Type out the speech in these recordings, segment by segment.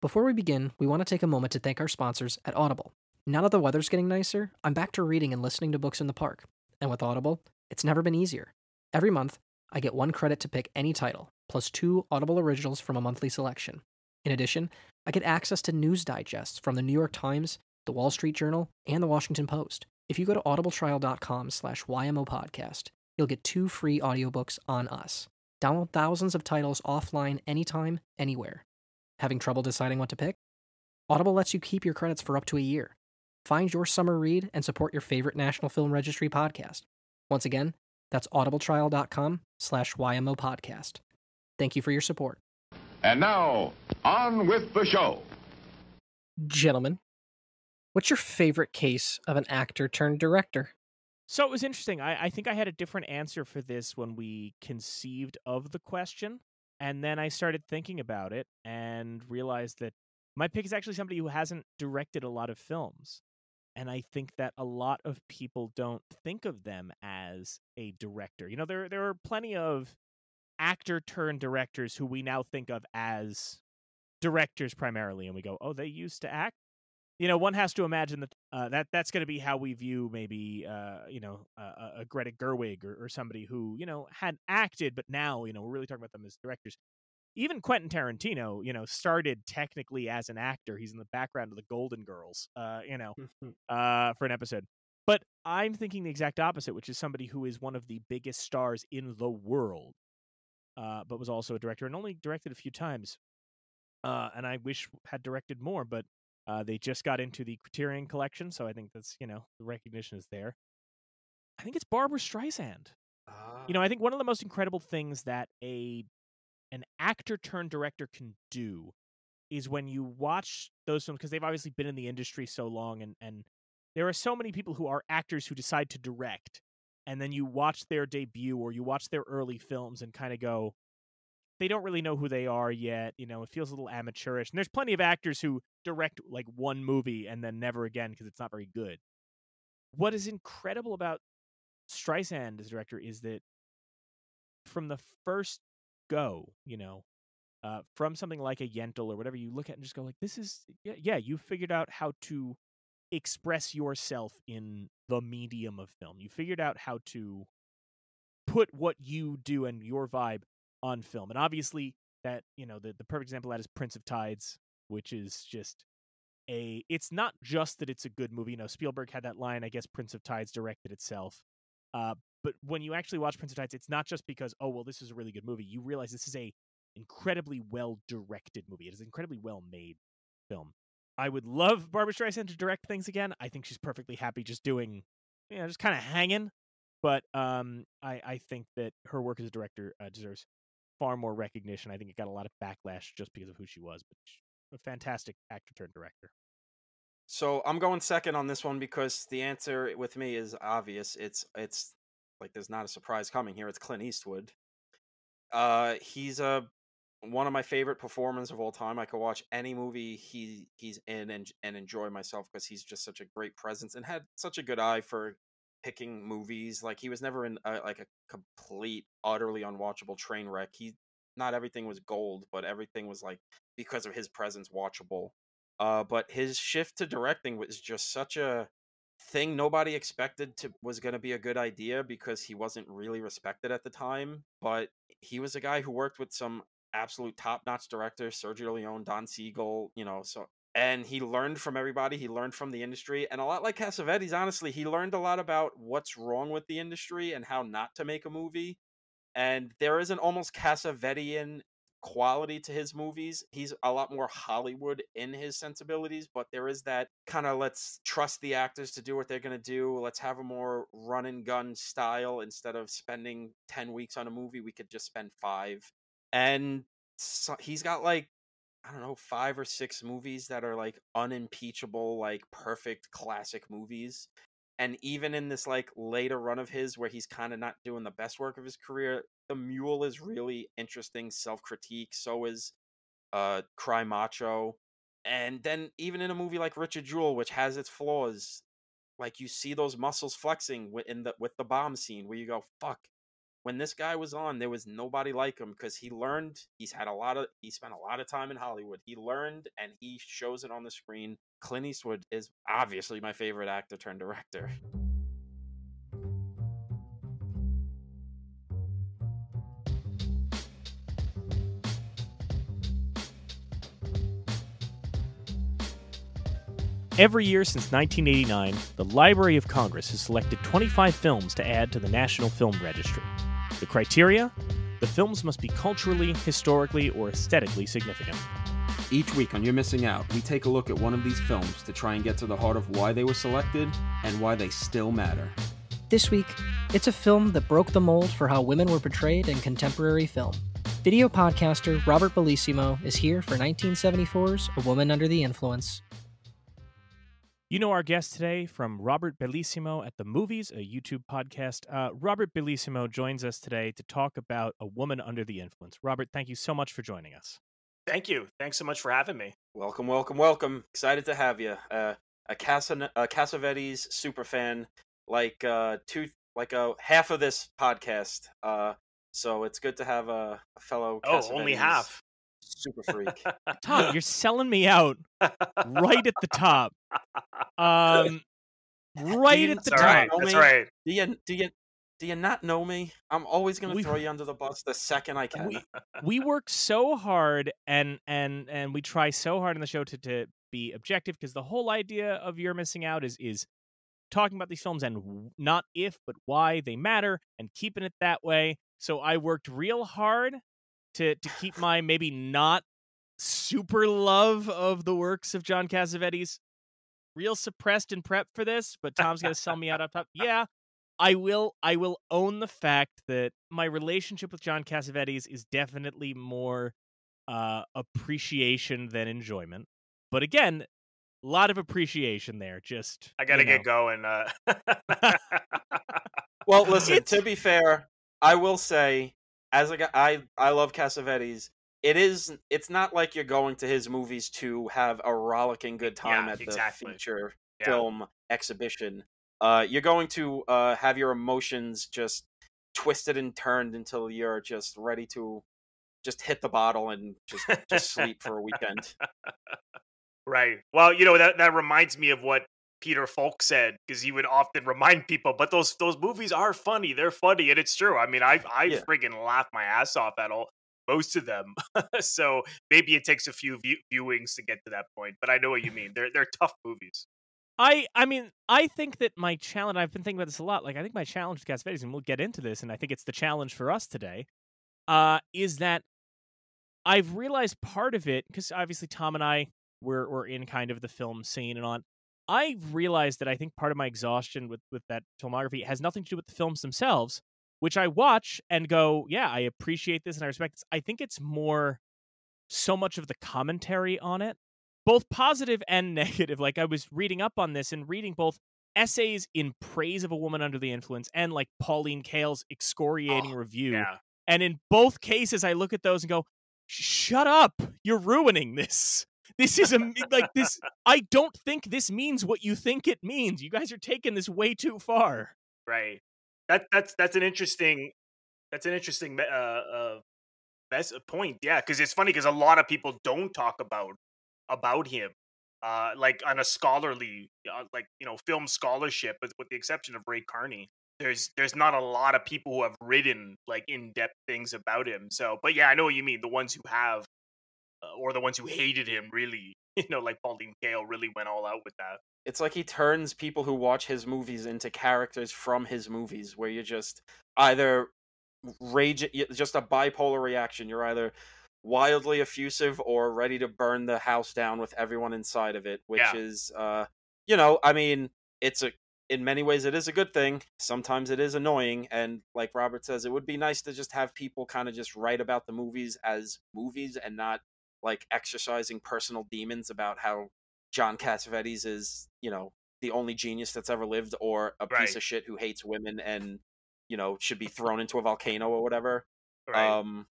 Before we begin, we want to take a moment to thank our sponsors at Audible. Now that the weather's getting nicer, I'm back to reading and listening to books in the park. And with Audible, it's never been easier. Every month, I get one credit to pick any title, plus two Audible originals from a monthly selection. In addition, I get access to news digests from the New York Times, the Wall Street Journal, and the Washington Post. If you go to audibletrial.com slash YMO podcast, you'll get two free audiobooks on us. Download thousands of titles offline anytime, anywhere. Having trouble deciding what to pick? Audible lets you keep your credits for up to a year. Find your summer read and support your favorite National Film Registry podcast. Once again, that's audibletrial.com slash YMO podcast. Thank you for your support. And now, on with the show. Gentlemen, what's your favorite case of an actor turned director? So it was interesting. I, I think I had a different answer for this when we conceived of the question. And then I started thinking about it and realized that my pick is actually somebody who hasn't directed a lot of films. And I think that a lot of people don't think of them as a director. You know, there there are plenty of actor turned directors who we now think of as directors primarily, and we go, "Oh, they used to act." You know, one has to imagine that uh, that that's going to be how we view maybe uh, you know uh, a Greta Gerwig or, or somebody who you know had acted, but now you know we're really talking about them as directors. Even Quentin Tarantino, you know, started technically as an actor. He's in the background of the Golden Girls, uh, you know, uh, for an episode. But I'm thinking the exact opposite, which is somebody who is one of the biggest stars in the world, uh, but was also a director and only directed a few times. Uh, and I wish had directed more, but uh, they just got into the Criterion Collection, so I think that's you know the recognition is there. I think it's Barbra Streisand. You know, I think one of the most incredible things that a an actor turned director can do is when you watch those films because they've obviously been in the industry so long and and there are so many people who are actors who decide to direct and then you watch their debut or you watch their early films and kind of go they don't really know who they are yet you know it feels a little amateurish and there's plenty of actors who direct like one movie and then never again because it's not very good what is incredible about streisand as director is that from the first go, you know, uh, from something like a Yentl or whatever, you look at and just go like, this is yeah, yeah, you figured out how to express yourself in the medium of film. You figured out how to put what you do and your vibe on film. And obviously that, you know, the, the perfect example of that is Prince of Tides, which is just a it's not just that it's a good movie. You know, Spielberg had that line, I guess Prince of Tides directed itself. Uh, but when you actually watch Prince of Tides, it's not just because oh well, this is a really good movie. You realize this is a incredibly well directed movie. It is an incredibly well made film. I would love Barbra Streisand to direct things again. I think she's perfectly happy just doing, you know, just kind of hanging. But um, I I think that her work as a director uh, deserves far more recognition. I think it got a lot of backlash just because of who she was, but a fantastic actor turned director. So I'm going second on this one because the answer with me is obvious. It's it's like there's not a surprise coming here. It's Clint Eastwood. Uh, he's a one of my favorite performers of all time. I could watch any movie he he's in and and enjoy myself because he's just such a great presence and had such a good eye for picking movies. Like he was never in a, like a complete, utterly unwatchable train wreck. He not everything was gold, but everything was like because of his presence watchable. Uh, but his shift to directing was just such a thing nobody expected to was going to be a good idea because he wasn't really respected at the time but he was a guy who worked with some absolute top-notch directors sergio leone don siegel you know so and he learned from everybody he learned from the industry and a lot like cassavetes honestly he learned a lot about what's wrong with the industry and how not to make a movie and there is an almost cassavetian quality to his movies. He's a lot more Hollywood in his sensibilities, but there is that kind of let's trust the actors to do what they're going to do. Let's have a more run and gun style instead of spending 10 weeks on a movie, we could just spend 5. And so he's got like I don't know, 5 or 6 movies that are like unimpeachable like perfect classic movies. And even in this like later run of his where he's kind of not doing the best work of his career, the Mule is really interesting self critique. So is uh, Cry Macho. And then even in a movie like Richard Jewell, which has its flaws, like you see those muscles flexing in the with the bomb scene where you go, fuck. When this guy was on, there was nobody like him because he learned. He's had a lot of. He spent a lot of time in Hollywood. He learned, and he shows it on the screen. Clint Eastwood is obviously my favorite actor turned director. Every year since 1989, the Library of Congress has selected 25 films to add to the National Film Registry. The criteria? The films must be culturally, historically, or aesthetically significant. Each week on You're Missing Out, we take a look at one of these films to try and get to the heart of why they were selected and why they still matter. This week, it's a film that broke the mold for how women were portrayed in contemporary film. Video podcaster Robert Bellissimo is here for 1974's A Woman Under the Influence. You know our guest today from Robert Bellissimo at the Movies, a YouTube podcast. Uh, Robert Bellissimo joins us today to talk about A Woman Under the Influence. Robert, thank you so much for joining us. Thank you. Thanks so much for having me. Welcome, welcome, welcome. Excited to have you. Uh, a Casa a Cassavetes super fan, like uh, two, like a half of this podcast. Uh, so it's good to have a, a fellow. Oh, only half. Super freak. Tom, you're selling me out right at the top. Um, right at the top. right. That's right. Do you do you do you not know me? I'm always gonna throw you under the bus the second I can. We, we work so hard and and and we try so hard in the show to to be objective because the whole idea of you're missing out is is talking about these films and not if but why they matter and keeping it that way. So I worked real hard to to keep my maybe not super love of the works of John Cassavetes real suppressed and prep for this, but Tom's gonna sell me out up top. Yeah, I will. I will own the fact that my relationship with John Cassavetes is definitely more uh, appreciation than enjoyment. But again, a lot of appreciation there. Just I gotta you know. get going. Uh... Well, listen. It's- To be fair, I will say, as a guy, I I love Cassavetes. It is. It's not like you're going to his movies to have a rollicking good time Yeah, at the exactly. feature Yeah. film exhibition. Uh, you're going to uh, have your emotions just twisted and turned until you're just ready to just hit the bottle and just just sleep for a weekend. Right. Well, you know that that reminds me of what Peter Falk said because he would often remind people, but those those movies are funny. They're funny, and it's true. I mean, I I Yeah. friggin' laugh my ass off at all most of them. so maybe it takes a few view- viewings to get to that point, but I know what you mean. They're they're tough movies. I I mean, I think that my challenge I've been thinking about this a lot. Like I think my challenge with Cassavetes, and we'll get into this, and I think it's the challenge for us today, uh, is that I've realized part of it, because obviously Tom and I were were in kind of the film scene and on. I've realized that I think part of my exhaustion with with that filmography has nothing to do with the films themselves, which I watch and go, yeah, I appreciate this and I respect this. I think it's more so much of the commentary on it both positive and negative. Like I was reading up on this and reading both essays in praise of a woman under the influence and like Pauline Kael's oh, excoriating Oh, review. Yeah. And in both cases, I look at those and go, "Shut up! You're ruining this. This is a like this. I don't think this means what you think it means. You guys are taking this way too far." Right. That that's that's an interesting that's an interesting uh uh that's a point. Yeah, because it's funny because a lot of people don't talk about about him uh like on a scholarly uh, like you know film scholarship with, with the exception of Ray Carney. There's there's not a lot of people who have written like in-depth things about him. So, but yeah, I know what you mean. The ones who have uh, or the ones who hated him really, you know, like Pauline Kael really went all out with that. it's like he turns people who watch his movies into characters from his movies where you're just either rage just a bipolar reaction you're either wildly effusive or ready to burn the house down with everyone inside of it which Yeah. is uh you know i mean it's a in many ways it is a good thing sometimes it is annoying and like robert says it would be nice to just have people kind of just write about the movies as movies and not like exercising personal demons about how John Cassavetes is, you know, the only genius that's ever lived, or a piece of shit who hates women and, you know, should be thrown into a volcano or whatever. Right. Um,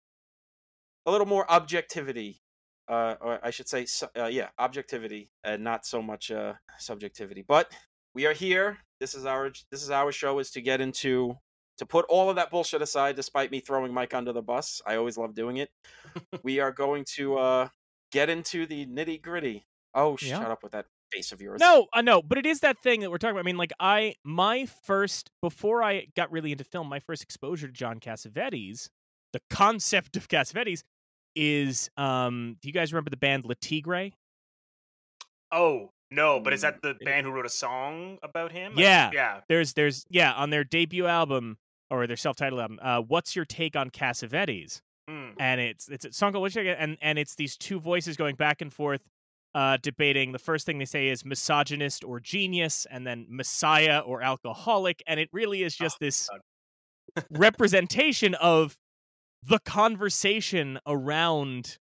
a little more objectivity, uh, or I should say, uh, yeah, objectivity, and not so much uh, subjectivity. But we are here. This is our this is our show is to get into to put all of that bullshit aside, despite me throwing Mike under the bus, I always love doing it. we are going to uh, get into the nitty gritty. Oh, Yeah. shut up with that face of yours. No, I know, but it is that thing that we're talking about. I mean, like I my first before I got really into film, my first exposure to John Cassavetes, the concept of Cassavetes is um do you guys remember the band Le Tigre? Oh no, but is that the Mm, band who wrote a song about him? Yeah. yeah. There's there's yeah, on their debut album or their self-titled album, uh What's Your Take on Cassavetes? Mm. and it's it's a song called What's Your and and it's these two voices going back and forth uh debating the first thing they say is misogynist or genius and then messiah or alcoholic and it really is just this representation of the conversation around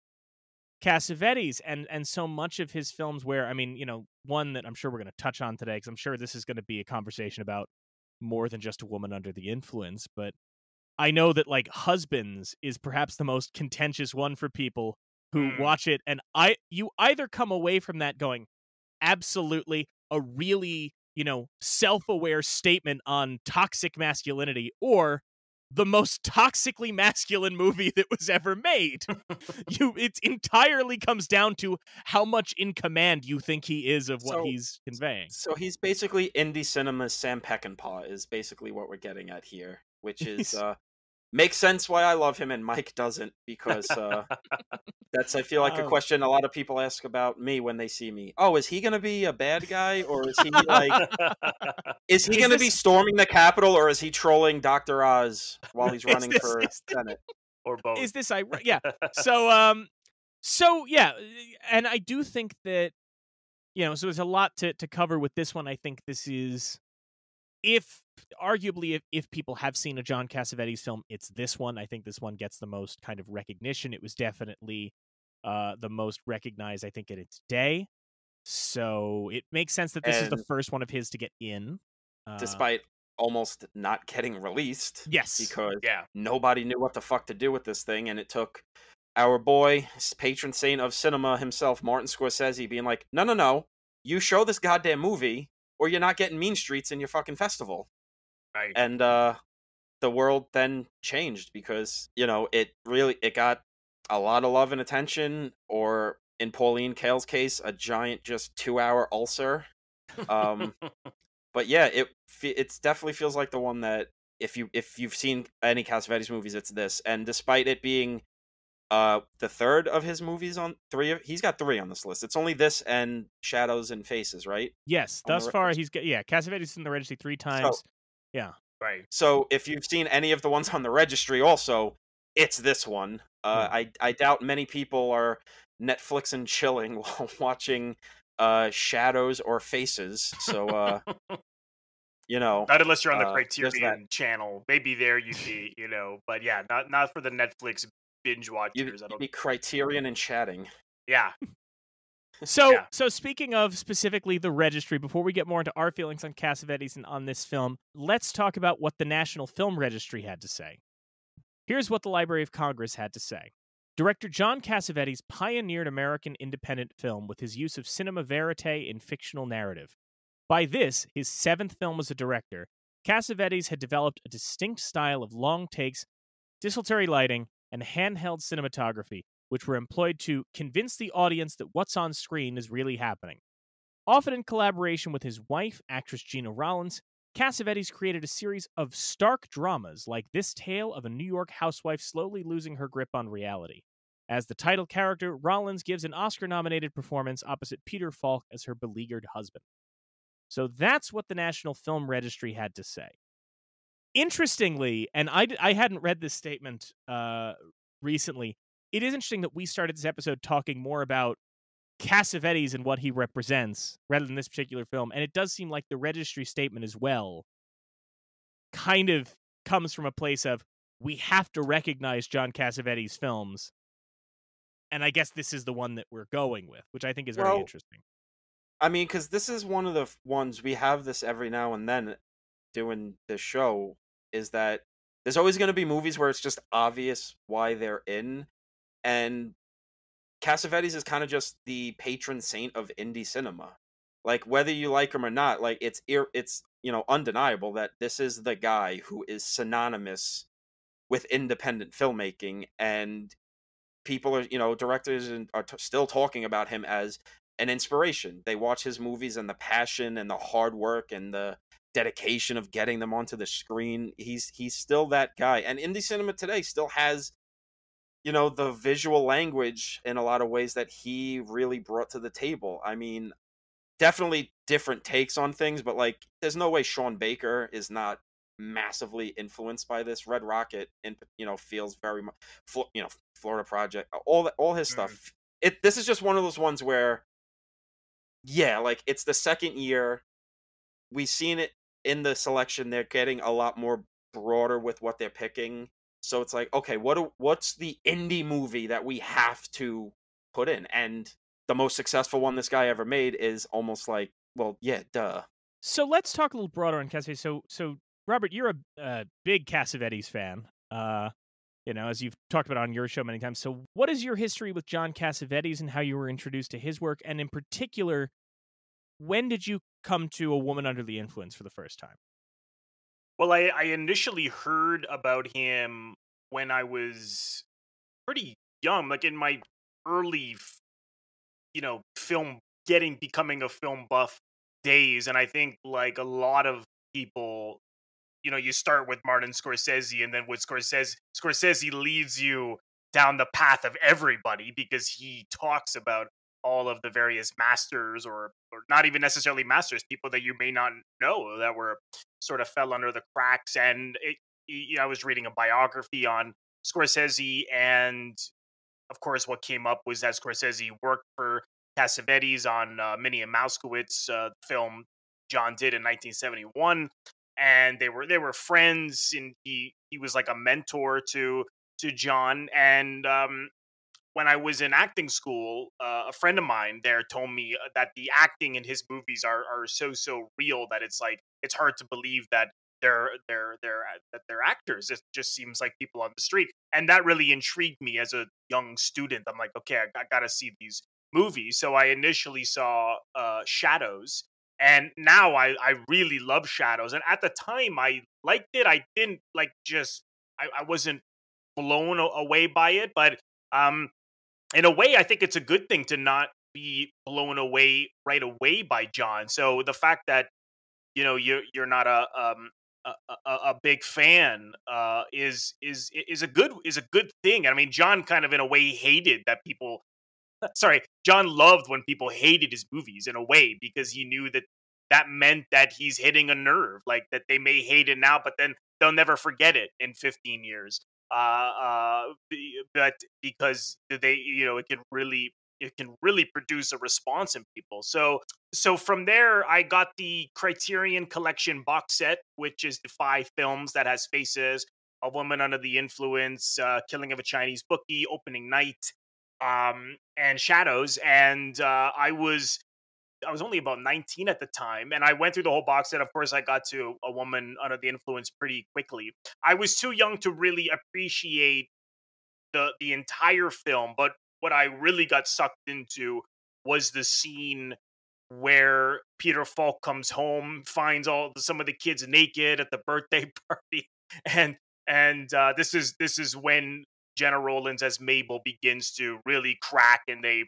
Cassavetes and and so much of his films where I mean you know one that I'm sure we're going to touch on today because I'm sure this is going to be a conversation about more than just a woman under the influence but I know that like Husbands is perhaps the most contentious one for people who Mm. watch it and I you either come away from that going absolutely a really you know self-aware statement on toxic masculinity or the most toxically masculine movie that was ever made. You it entirely comes down to how much in command you think he is of what So- he's conveying. So he's basically indie cinema's Sam Peckinpah is basically what we're getting at here, which is uh makes sense why I love him and Mike doesn't because uh that's I feel like a Oh. question a lot of people ask about me when they see me. Oh, is he going to be a bad guy or is he like is he going to be storming the Capitol or is he trolling Dr. Oz while he's running this- for is- Senate? or both. is this I yeah so um so yeah and i do think that you know so there's a lot to to cover with this one i think this is if arguably if, if people have seen a john cassavetes film it's this one. I think this one gets the most kind of recognition. It was definitely uh the most recognized i think in its day. So it makes sense that this is the first one of his to get in uh, Despite almost not getting released yes. because yeah. nobody knew what the fuck to do with this thing, and it took our boy, patron saint of cinema himself, Martin Scorsese, being like, "No, no, no, you show this goddamn movie, or you're not getting Mean Streets in your fucking festival." Right. And uh, the world then changed because you know it really it got a lot of love and attention, or in Pauline Kael's case, a giant just two hour ulcer. Um, but yeah, it it's definitely feels like the one that if you if you've seen any Cassavetes movies, it's this. And despite it being uh the third of his movies on three of he's got three on this list. It's only this and Shadows and Faces, right? yes on thus far he's got yeah cassavetes is in the registry three times Yeah. right. So if you've seen any of the ones on the registry, also it's this one. Uh, I I doubt many people are Netflix and chilling while watching uh Shadows or Faces. So uh you know Not unless you're on the Uh. Criterion channel. Maybe there you'd be, you know, but yeah, not not for the Netflix binge watchers. you'd, I you'd don't. be Criterion and chatting. Yeah. So, Yeah. so speaking of specifically the registry, before we get more into our feelings on Cassavetes and on this film, let's talk about what the National Film Registry had to say. Here's what the Library of Congress had to say. Director John Cassavetes pioneered American independent film with his use of cinema verite in fictional narrative. By this, his seventh film as a director, Cassavetes had developed a distinct style of long takes, desultory lighting, and handheld cinematography which were employed to convince the audience that what's on screen is really happening. Often in collaboration with his wife, actress Gena Rowlands, Cassavetes created a series of stark dramas like this tale of a New York housewife slowly losing her grip on reality. As the title character, Rowlands gives an Oscar nominated performance opposite Peter Falk as her beleaguered husband. So that's what the National Film Registry had to say. Interestingly, and I, I hadn't read this statement uh, recently, it is interesting that we started this episode talking more about Cassavetes and what he represents rather than this particular film. And it does seem like the registry statement as well kind of comes from a place of we have to recognize John Cassavetes' films. And I guess this is the one that we're going with, which I think is very Well, interesting. I mean, because this is one of the ones we have this every now and then doing this show. Is that there's always going to be movies where it's just obvious why they're in, and Cassavetes is kind of just the patron saint of indie cinema. Like whether you like him or not, like it's it's you know undeniable that this is the guy who is synonymous with independent filmmaking and people are you know directors are t- still talking about him as an inspiration they watch his movies and the passion and the hard work and the dedication of getting them onto the screen. He's he's still that guy. And indie cinema today still has you know the visual language in a lot of ways that he really brought to the table. I mean definitely different takes on things but like there's no way sean baker is not massively influenced by this. Red rocket and you know feels very much you know florida project all that all his Mm. stuff. It this is just one of those ones where yeah like it's the second year. We've seen it in the selection they're getting a lot more broader with what they're picking so it's like okay what what's the indie movie that we have to put in and the most successful one this guy ever made is almost like well yeah duh So let's talk a little broader on Cassavetes. So, so Robert, you're a, a big Cassavetes fan. Uh, you know, as you've talked about on your show many times. So, what is your history with John Cassavetes and how you were introduced to his work? And in particular, when did you come to A Woman Under the Influence for the first time? Well, I, I initially heard about him when I was pretty young, like in my early, you know, film getting becoming a film buff days, and I think like a lot of people, you know, you start with Martin Scorsese, and then with Scorsese, Scorsese leads you down the path of everybody because he talks about all of the various masters or or not even necessarily masters people that you may not know that were sort of fell under the cracks. And it, I was reading a biography on Scorsese, and of course, what came up was that Scorsese worked for Cassavetes on uh, Minnie and Moskowitz uh, film John did in 1971, and they were they were friends, and he he was like a mentor to to John. And um, when I was in acting school, uh, a friend of mine there told me uh, that the acting in his movies are are so so real that it's like it's hard to believe that they're they're they're uh, that they're actors. It just seems like people on the street, and that really intrigued me as a young student. I'm like, okay, I, I got to see these movies. So I initially saw uh, Shadows, and now I I really love Shadows. And at the time, I liked it. I didn't like just I, I wasn't blown away by it, but um, in a way, I think it's a good thing to not be blown away right away by John. So the fact that you know you're you're not a um a, a, a big fan uh is is is a good is a good thing. I mean, John kind of in a way hated that people. Sorry, John loved when people hated his movies in a way because he knew that that meant that he's hitting a nerve, like that they may hate it now, but then they'll never forget it in 15 years. Uh, uh, but because they, you know, it can really, it can really produce a response in people. So, so from there, I got the Criterion Collection box set, which is the five films that has faces, A Woman Under the Influence, uh, Killing of a Chinese Bookie, Opening Night, um, and Shadows. And uh, I was I was only about 19 at the time, and I went through the whole box set. Of course, I got to A Woman Under the Influence pretty quickly. I was too young to really appreciate the the entire film, but what I really got sucked into was the scene where Peter Falk comes home, finds all some of the kids naked at the birthday party, and and uh, this is this is when Gena Rowlands as Mabel begins to really crack, and they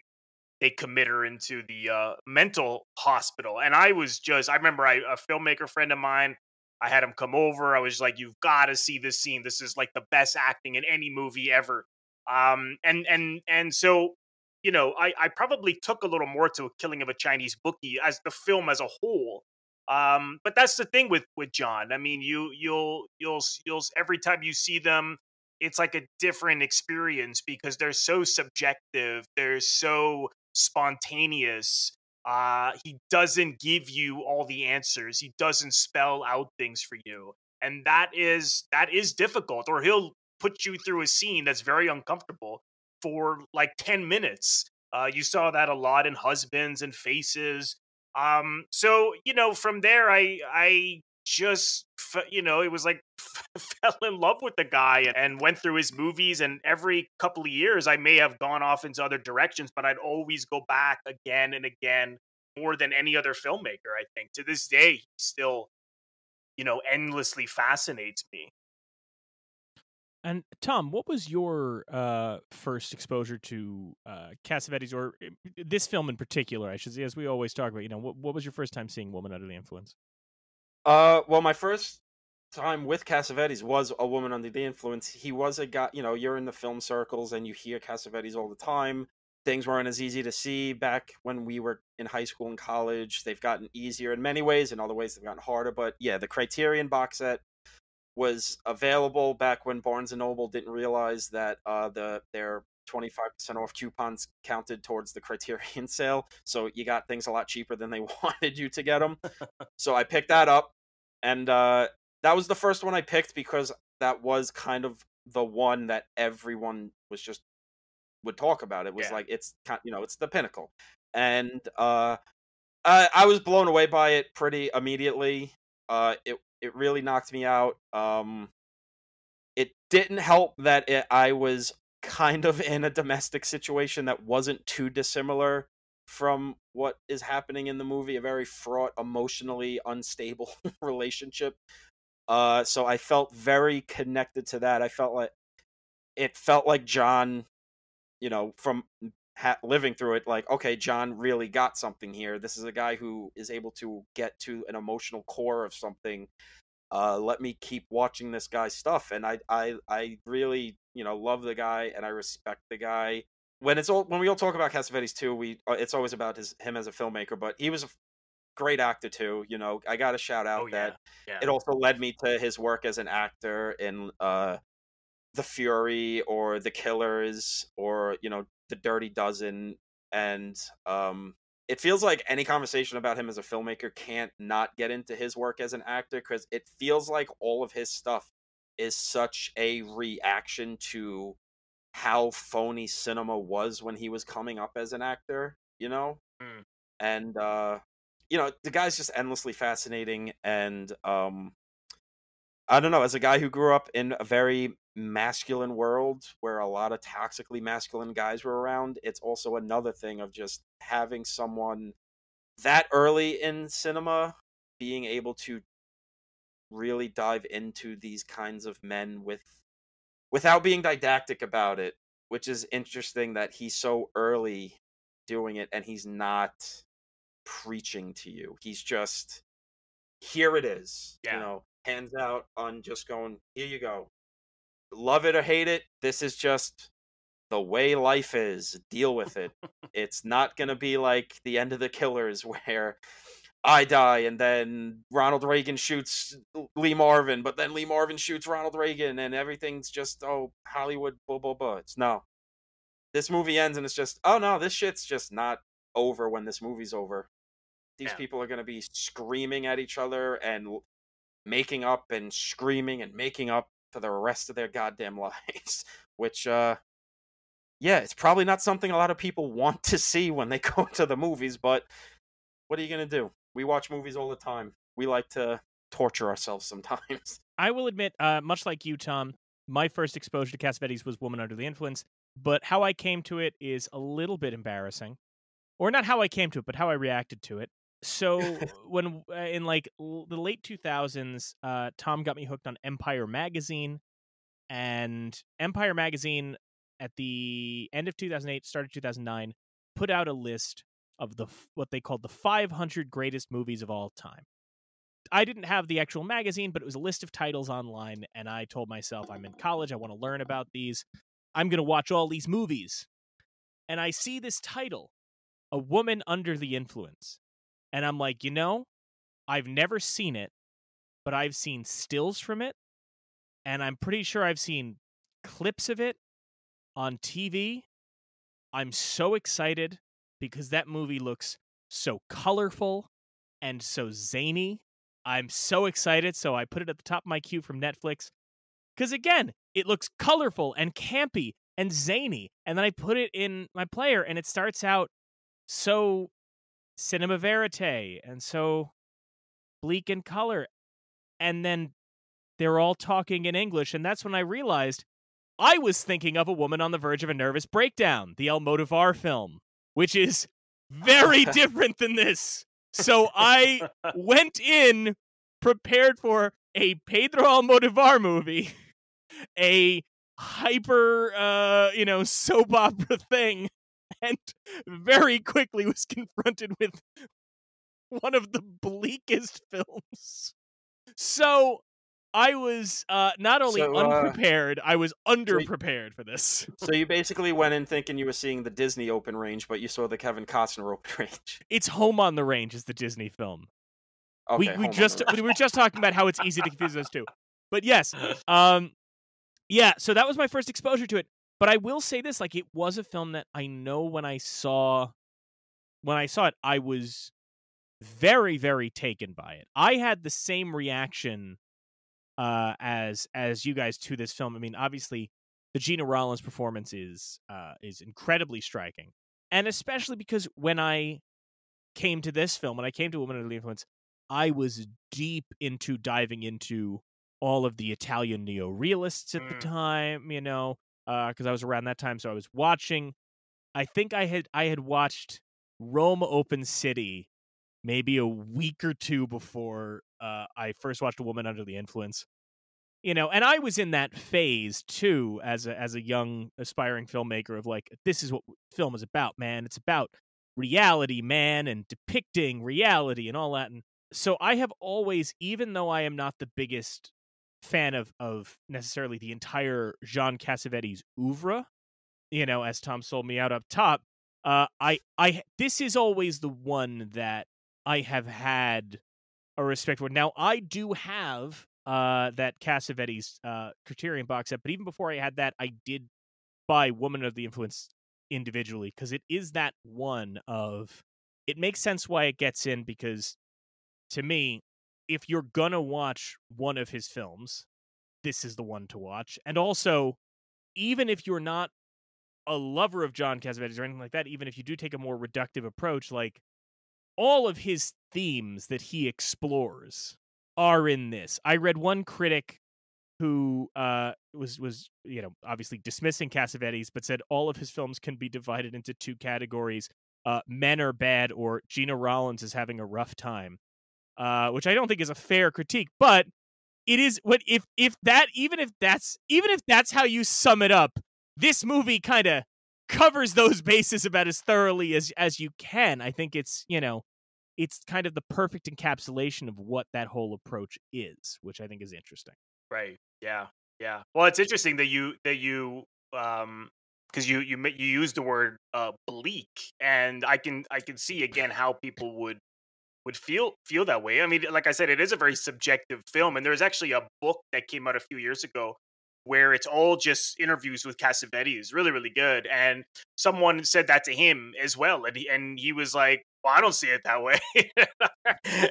they commit her into the uh, mental hospital. And I was just, I remember I, a filmmaker friend of mine, I had him come over. I was like, you've got to see this scene. This is like the best acting in any movie ever. Um, and, and, and so, you know, I, I probably took a little more to a Killing of a Chinese Bookie as the film as a whole. Um, but that's the thing with, with John. I mean, you, you'll, you'll, you'll, every time you see them, it's like a different experience because they're so subjective. They're so spontaneous. Uh, he doesn't give you all the answers. He doesn't spell out things for you, and that is that is difficult. Or he'll put you through a scene that's very uncomfortable for like ten minutes. Uh, you saw that a lot in Husbands and Faces. Um, so you know, from there, I I just you know it was like fell in love with the guy and, went through his movies and every couple of years i may have gone off into other directions but i'd always go back again and again more than any other filmmaker. I think to this day, he still, you know, endlessly fascinates me. And Tom, what was your uh, first exposure to uh, Cassavetes, or uh, this film in particular? I should say, as we always talk about. You know, what, what was your first time seeing Woman Under the Influence? Uh, well, my first time with Cassavetes was a woman under the influence. He was a guy, you know, you're in the film circles and you hear Cassavetes all the time. Things weren't as easy to see back when we were in high school and college. They've gotten easier in many ways, in other ways they've gotten harder. But yeah, the Criterion box set was available back when Barnes and Noble didn't realize that uh, the their 25% off coupons counted towards the Criterion sale. So you got things a lot cheaper than they wanted you to get them. so I picked that up and uh, that was the first one I picked because that was kind of the one that everyone was just would talk about. It was Yeah. like it's you know, it's the pinnacle, and uh, I, I was blown away by it pretty immediately. Uh, it it really knocked me out. Um, it didn't help that it, I was kind of in a domestic situation that wasn't too dissimilar from what is happening in the movie a very fraught emotionally unstable relationship. Uh so i felt very connected to that. I felt like it felt like john you know from ha- living through it like okay john really got something here. This is a guy who is able to get to an emotional core of something. Uh let me keep watching this guy's stuff. And i i i really you know love the guy and i respect the guy when it's all when we all talk about Cassavetes too, we uh, it's always about his him as a filmmaker, but he was a great actor too. You know, I got to shout out Oh yeah, that yeah. it also led me to his work as an actor in uh, The Fury or The Killers or you know The Dirty Dozen, and um, it feels like any conversation about him as a filmmaker can't not get into his work as an actor because it feels like all of his stuff is such a reaction to how phony cinema was when he was coming up as an actor, you know? Mm. And uh you know, the guy's just endlessly fascinating and um I don't know, as a guy who grew up in a very masculine world where a lot of toxically masculine guys were around, it's also another thing of just having someone that early in cinema being able to really dive into these kinds of men with without being didactic about it, which is interesting that he's so early doing it and he's not preaching to you. He's just here it is. Yeah. You know, hands out on just going, here you go. Love it or hate it, this is just the way life is. Deal with it. it's not going to be like the end of the killers where I die and then Ronald Reagan shoots Lee Marvin, but then Lee Marvin shoots Ronald Reagan and everything's just oh Hollywood blah blah blah. It's no. This movie ends and it's just oh no, this shit's just not over when this movie's over. These Yeah. people are gonna be screaming at each other and making up and screaming and making up for the rest of their goddamn lives. Which uh yeah, it's probably not something a lot of people want to see when they go to the movies, but what are you gonna do? We watch movies all the time. We like to torture ourselves sometimes. I will admit, uh, much like you, Tom, my first exposure to Cassavetes was Woman Under the Influence, but how I came to it is a little bit embarrassing. Or not how I came to it, but how I reacted to it. So when uh, in like l- the late 2000s, uh, Tom got me hooked on Empire magazine, and Empire magazine at the end of 2008, started 2009, put out a list of the what they called the 500 greatest movies of all time. I didn't have the actual magazine, but it was a list of titles online, and I told myself I'm in college, I want to learn about these. I'm going to watch all these movies. And I see this title, A Woman Under the Influence. And I'm like, you know, I've never seen it, but I've seen stills from it, and I'm pretty sure I've seen clips of it on TV. I'm so excited because that movie looks so colorful and so zany. I'm so excited, so I put it at the top of my queue from Netflix. Because again, it looks colorful and campy and zany. And then I put it in my player, and it starts out so cinema verite and so bleak in color. And then they're all talking in English. And that's when I realized I was thinking of a woman on the verge of a nervous breakdown, the Almodovar film, which is very different than this. So I went in prepared for a Pedro Almodovar movie, a hyper, uh, you know, soap opera thing, and very quickly was confronted with one of the bleakest films. So I was uh, not only So, uh, unprepared, I was underprepared for this. So you basically went in thinking you were seeing the Disney open range, but you saw the Kevin Costner open range. It's Home on the Range is the Disney film. Okay, we we just we were just talking about how it's easy to confuse those two. But yes, um, yeah. So that was my first exposure to it. But I will say this: like, it was a film that I know when I saw when I saw it, I was very very taken by it. I had the same reaction uh, as as you guys to this film. I mean, obviously, the Gena Rowlands performance is uh, is incredibly striking, and especially because when I came to this film, when I came to Woman Under the Influence, I was deep into diving into all of the Italian neo realists at the Mm. time, you know, because I was around that time, so I was watching. I think I had I had watched Rome Open City maybe a week or two before uh, I first watched A Woman Under the Influence. You know, and I was in that phase too as a as a young aspiring filmmaker of like this is what film is about, man. It's about reality, man, and depicting reality and all that. And so I have always, even though I am not the biggest fan of of necessarily the entire John Cassavetes oeuvre, you know, as Tom sold me out up top, uh, I I this is always the one that I have had a respect for. Now I do have uh that Cassavetes uh Criterion box set, but even before I had that, I did buy Woman of the Influence individually because it is that one of it makes sense why it gets in because to me if you're gonna watch one of his films this is the one to watch and also even if you're not a lover of john cassavetes or anything like that even if you do take a more reductive approach like all of his themes that he explores are in this i read one critic who uh, was was you know obviously dismissing Cassavetes, but said all of his films can be divided into two categories: uh, men are bad, or Gena Rowlands is having a rough time. Uh, which I don't think is a fair critique, but it is what if if that even if that's even if that's how you sum it up, this movie kind of covers those bases about as thoroughly as as you can. I think it's you know it's kind of the perfect encapsulation of what that whole approach is, which I think is interesting. Right. Yeah. Yeah. Well, it's interesting that you that you um because you you you used the word uh bleak, and I can I can see again how people would would feel feel that way. I mean, like I said, it is a very subjective film, and there's actually a book that came out a few years ago where it's all just interviews with Cassavetes, really really good. And someone said that to him as well, and he, and he was like, "Well, I don't see it that way."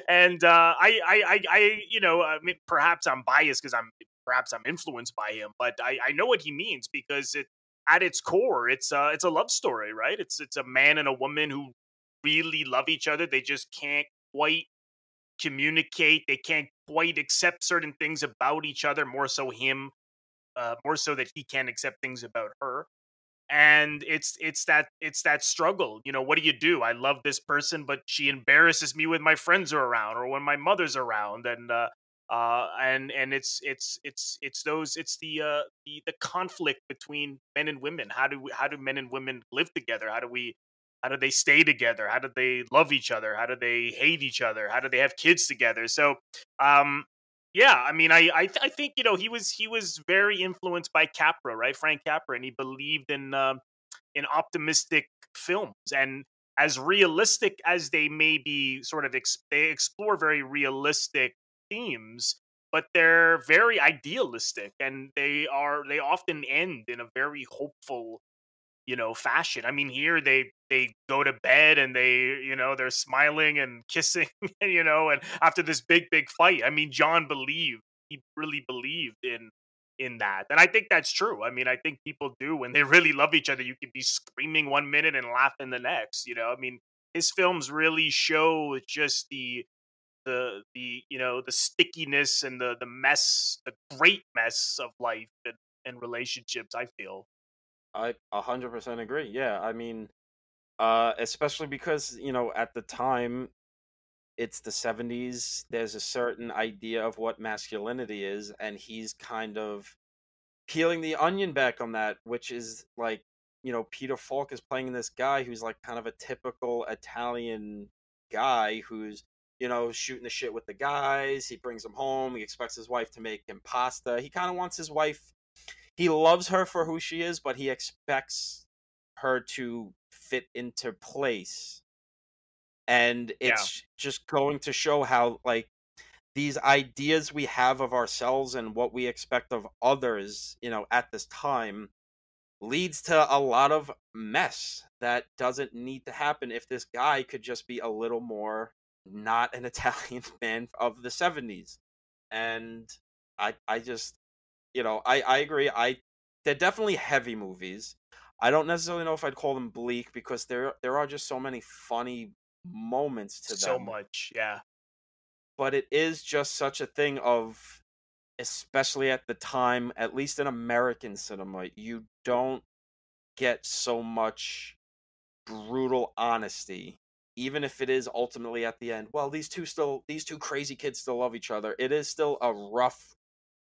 and uh, I, I, I, you know, I mean, perhaps I'm biased because I'm perhaps I'm influenced by him, but I, I know what he means because it at its core, it's uh, it's a love story, right? It's it's a man and a woman who really love each other. They just can't quite communicate. They can't quite accept certain things about each other. More so him, uh, more so that he can't accept things about her. And it's it's that it's that struggle. You know, what do you do? I love this person, but she embarrasses me when my friends are around or when my mother's around, and uh, uh, and and it's it's it's it's those it's the uh the, the conflict between men and women. How do we, how do men and women live together? How do we how do they stay together? How do they love each other? How do they hate each other? How do they have kids together? So, um, yeah, I mean, I I, th- I think you know he was he was very influenced by Capra, right? Frank Capra, and he believed in um in optimistic films and as realistic as they may be, sort of ex- they explore very realistic themes, but they're very idealistic, and they are they often end in a very hopeful you know fashion i mean here they they go to bed and they you know they're smiling and kissing you know and after this big big fight i mean john believed he really believed in in that and i think that's true i mean i think people do when they really love each other you could be screaming one minute and laughing the next you know i mean his films really show just the the the you know the stickiness and the the mess the great mess of life and, and relationships i feel I a hundred percent agree. Yeah, I mean, Uh, especially because you know at the time, it's the '70s. There's a certain idea of what masculinity is, and he's kind of peeling the onion back on that, which is like you know Peter Falk is playing this guy who's like kind of a typical Italian guy who's you know shooting the shit with the guys. He brings them home. He expects his wife to make him pasta. He kind of wants his wife. He loves her for who she is, but he expects her to fit into place. And it's just going to show how like these ideas we have of ourselves and what we expect of others, you know, at this time leads to a lot of mess that doesn't need to happen if this guy could just be a little more not an Italian man of the 70s. And I I just you know, I I agree. I they're definitely heavy movies. I don't necessarily know if I'd call them bleak because there there are just so many funny moments to so them. So much, yeah. But it is just such a thing of especially at the time, at least in American cinema, you don't get so much brutal honesty even if it is ultimately at the end well these two still these two crazy kids still love each other it is still a rough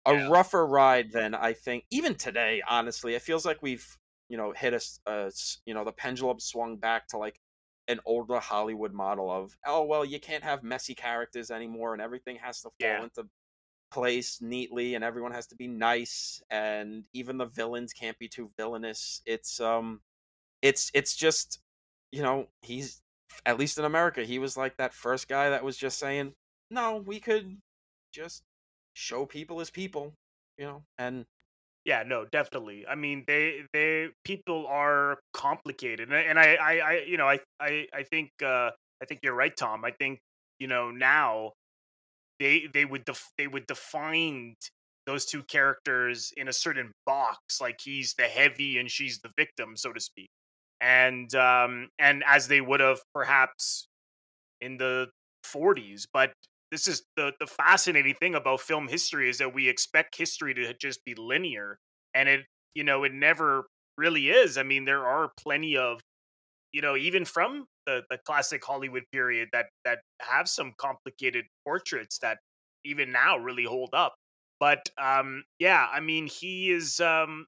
a Yeah. rougher ride than i think even today honestly it feels like we've you know hit a, s- a s- you know the pendulum swung back to like an older hollywood model of oh well you can't have messy characters anymore and everything has to fall Yeah. into place neatly and everyone has to be nice and even the villains can't be too villainous it's um it's it's just you know he's at least in america he was like that first guy that was just saying no we could just show people as people you know and Yeah, no, definitely. I mean, they they people are complicated, and I- I, I you know I I I think uh, I think you're right, Tom. I think you know now they they would def- they would define those two characters in a certain box, like he's the heavy and she's the victim, so to speak, and um and as they would have perhaps in the 40s, but this is the the fascinating thing about film history is that we expect history to just be linear and it you know it never really is. I mean there are plenty of you know even from the the classic hollywood period that that have some complicated portraits that even now really hold up. But um yeah i mean he is um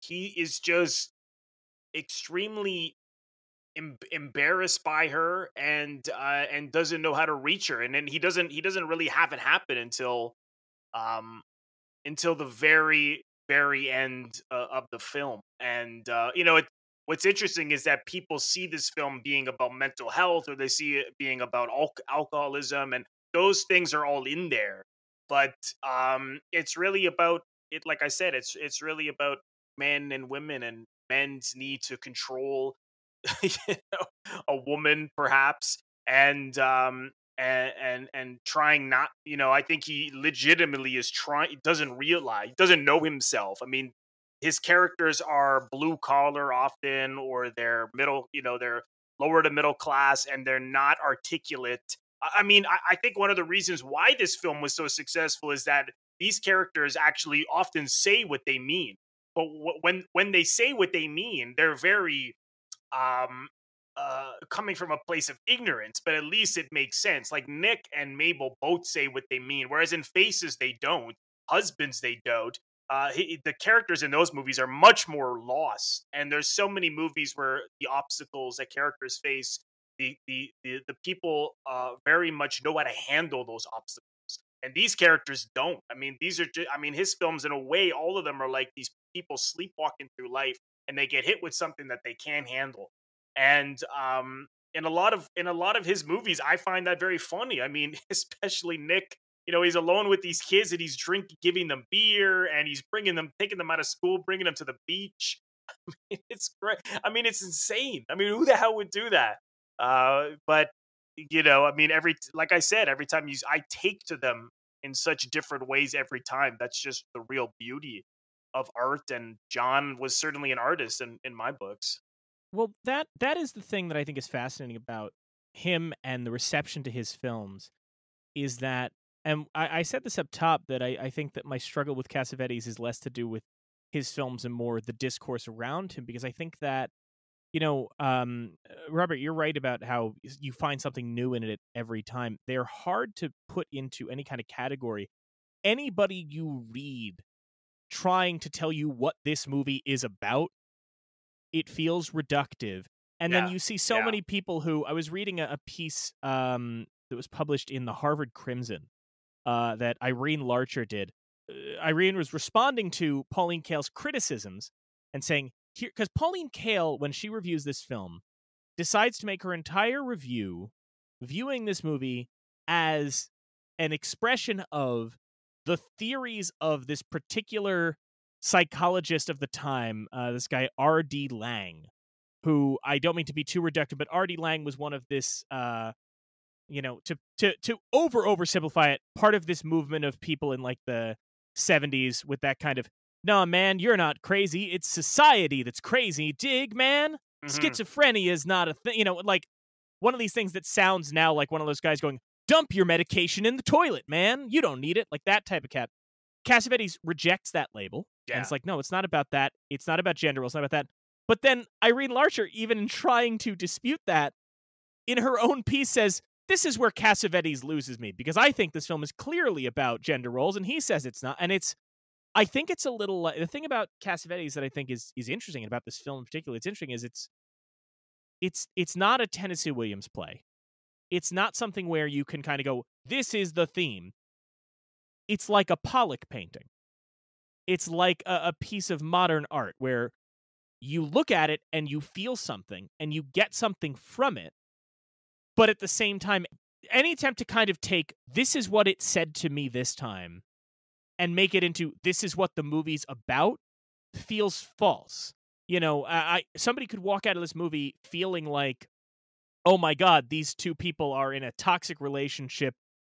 he is just extremely em- embarrassed by her and uh and doesn't know how to reach her and then he doesn't he doesn't really have it happen until um until the very very end uh, of the film. And uh you know it what's interesting is that people see this film being about mental health or they see it being about al- alcoholism and those things are all in there. But um it's really about it like i said it's it's really about men and women and men's need to control you know, a woman perhaps and um and and and trying not you know i think he legitimately is trying doesn't realize doesn't know himself. I mean his characters are blue collar often or they're middle you know they're lower to middle class and they're not articulate. I mean I, I think one of the reasons why this film was so successful is that these characters actually often say what they mean. But wh- when when they say what they mean they're very um uh coming from a place of ignorance but at least it makes sense. Like nick and mabel both say what they mean whereas in faces they don't. Husbands they don't. Uh he, the characters in those movies are much more lost and there's so many movies where the obstacles that characters face the the the, the people uh very much know how to handle those obstacles and these characters don't. I mean these are just i mean his films in a way all of them are like these people sleepwalking through life and they get hit with something that they can't handle and um in a lot of in a lot of his movies i find that very funny i mean especially nick you know he's alone with these kids and he's drinking giving them beer and he's bringing them taking them out of school bringing them to the beach. I mean, it's great i mean it's insane i mean who the hell would do that? Uh but you know i mean every like i said every time you i take to them in such different ways every time that's just the real beauty of art and john was certainly an artist in in my books Well, that that is the thing that I think is fascinating about him and the reception to his films is that and I, I said this up top that I, I think that my struggle with Cassavetes is less to do with his films and more the discourse around him because I think that you know, um, Robert, you're right about how you find something new in it every time. They're hard to put into any kind of category. Anybody you read trying to tell you what this movie is about, it feels reductive. And Yeah, then you see so yeah. many people who I was reading a, a piece um, that was published in the Harvard Crimson uh, that Irene Larcher did. Uh, Irene was responding to Pauline Kael's criticisms and saying, here, because Pauline Kael, when she reviews this film, decides to make her entire review viewing this movie as an expression of the theories of this particular psychologist of the time, uh, this guy R.D. Laing, who I don't mean to be too reductive, but R.D. Laing was one of this, uh, you know, to to to over oversimplify it, part of this movement of people in like the '70s with that kind of, "No, man, you're not crazy. It's society that's crazy. Dig, man. Mhm. Schizophrenia is not a thing." You know, like one of these things that sounds now like one of those guys going, "Dump your medication in the toilet, man. You don't need it." Like that type of cat. Cassavetes rejects that label. And it's like, no, it's not about that. It's not about gender. It's not about that. But then Irene Larcher, even trying to dispute that, in her own piece says, this is where Cassavetes loses me because I think this film is clearly about gender roles and he says it's not. And it's, I think it's a little, li- the thing about Cassavetes that I think is, is interesting and about this film in particular, it's interesting is it's, it's, it's not a Tennessee Williams play. It's not something where you can kind of go, this is the theme. It's like a Pollock painting it's like a, a piece of modern art where you look at it and you feel something and you get something from it but at the same time any attempt to kind of take this is what it said to me this time and make it into this is what the movie's about feels false you know I, I somebody could walk out of this movie feeling like oh my god these two people are in a toxic relationship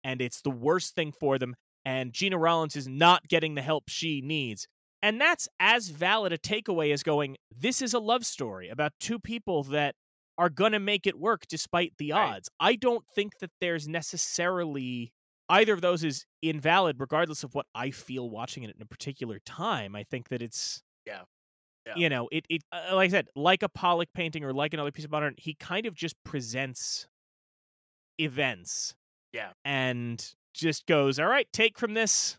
and it's the worst thing for them and Gena Rowlands is not getting the help she needs. And that's as valid a takeaway as going, this is a love story about two people that are going to make it work despite the Right. odds. I don't think that there's necessarily either of those is invalid, regardless of what I feel watching it in a particular time. I think that it's. Yeah. Yeah. You know, it, it uh, like I said, like a Pollock painting or like another piece of modern, he kind of just presents events Yeah. and just goes, all right, take from this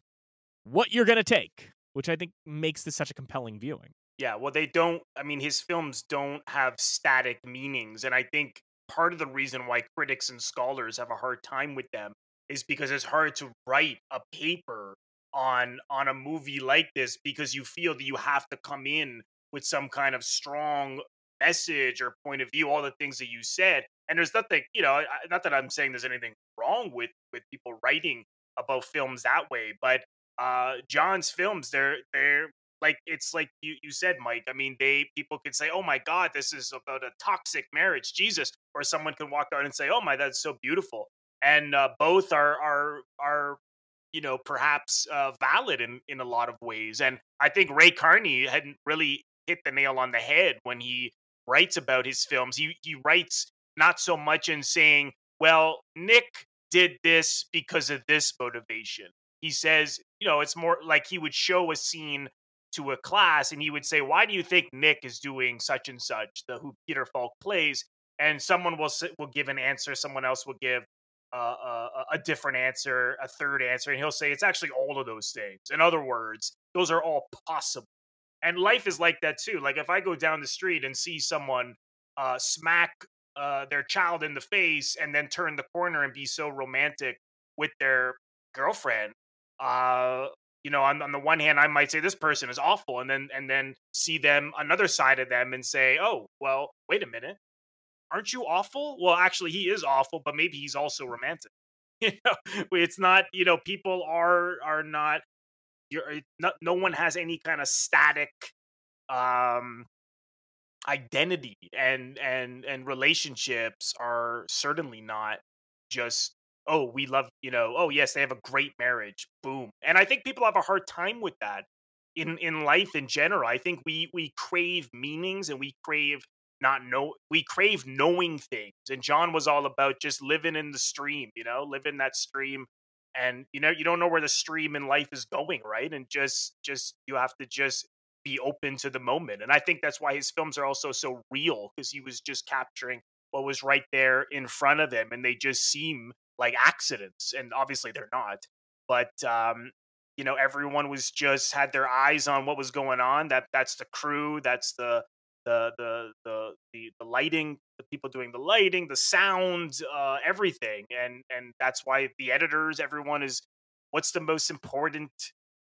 what you're going to take, which I think makes this such a compelling viewing. Yeah, well, they don't. I mean, his films don't have static meanings, and I think part of the reason why critics and scholars have a hard time with them is because it's hard to write a paper on on a movie like this because you feel that you have to come in with some kind of strong message or point of view, all the things that you said. And there's nothing, you know, not that I'm saying there's anything wrong with with people writing about films that way, but uh John's films, they're they're like it's like you you said, Mike. I mean, they people could say, "Oh my God, this is about a toxic marriage, Jesus," or someone can walk out and say, "Oh my, that's so beautiful." And uh, both are are are you know perhaps uh, valid in in a lot of ways. And I think Ray Carney hadn't really hit the nail on the head when he writes about his films. He he writes not so much in saying, "Well, Nick did this because of this motivation." He says, you know, it's more like he would show a scene to a class and he would say, "Why do you think Nick is doing such and such?" The who Peter Falk plays, and someone will will give an answer, someone else will give uh, a, a different answer, a third answer, and he'll say it's actually all of those things. In other words, those are all possible. And life is like that too. Like if I go down the street and see someone uh, smack uh, their child in the face and then turn the corner and be so romantic with their girlfriend, uh, you know, on, on the one hand, I might say this person is awful, and then and then see them another side of them and say, oh, well, wait a minute, aren't you awful? Well, actually, he is awful, but maybe he's also romantic. You know, it's not. You know, people are are not. You're it- no, no one has any kind of static um identity and and and relationships are certainly not just oh we love you know oh yes they have a great marriage boom and i think people have a hard time with that in in life in general i think we we crave meanings and we crave not know we crave knowing things and john was all about just living in the stream you know living that stream and you know you don't know where the stream in life is going right and just just you have to just be open to the moment. And I think that's why his films are also so real because he was just capturing what was right there in front of him and they just seem like accidents and obviously they're not. But um you know everyone was just had their eyes on what was going on that that's the crew that's the the the the the, the lighting the people doing the lighting the sound uh everything and and that's why the editors everyone is what's the most important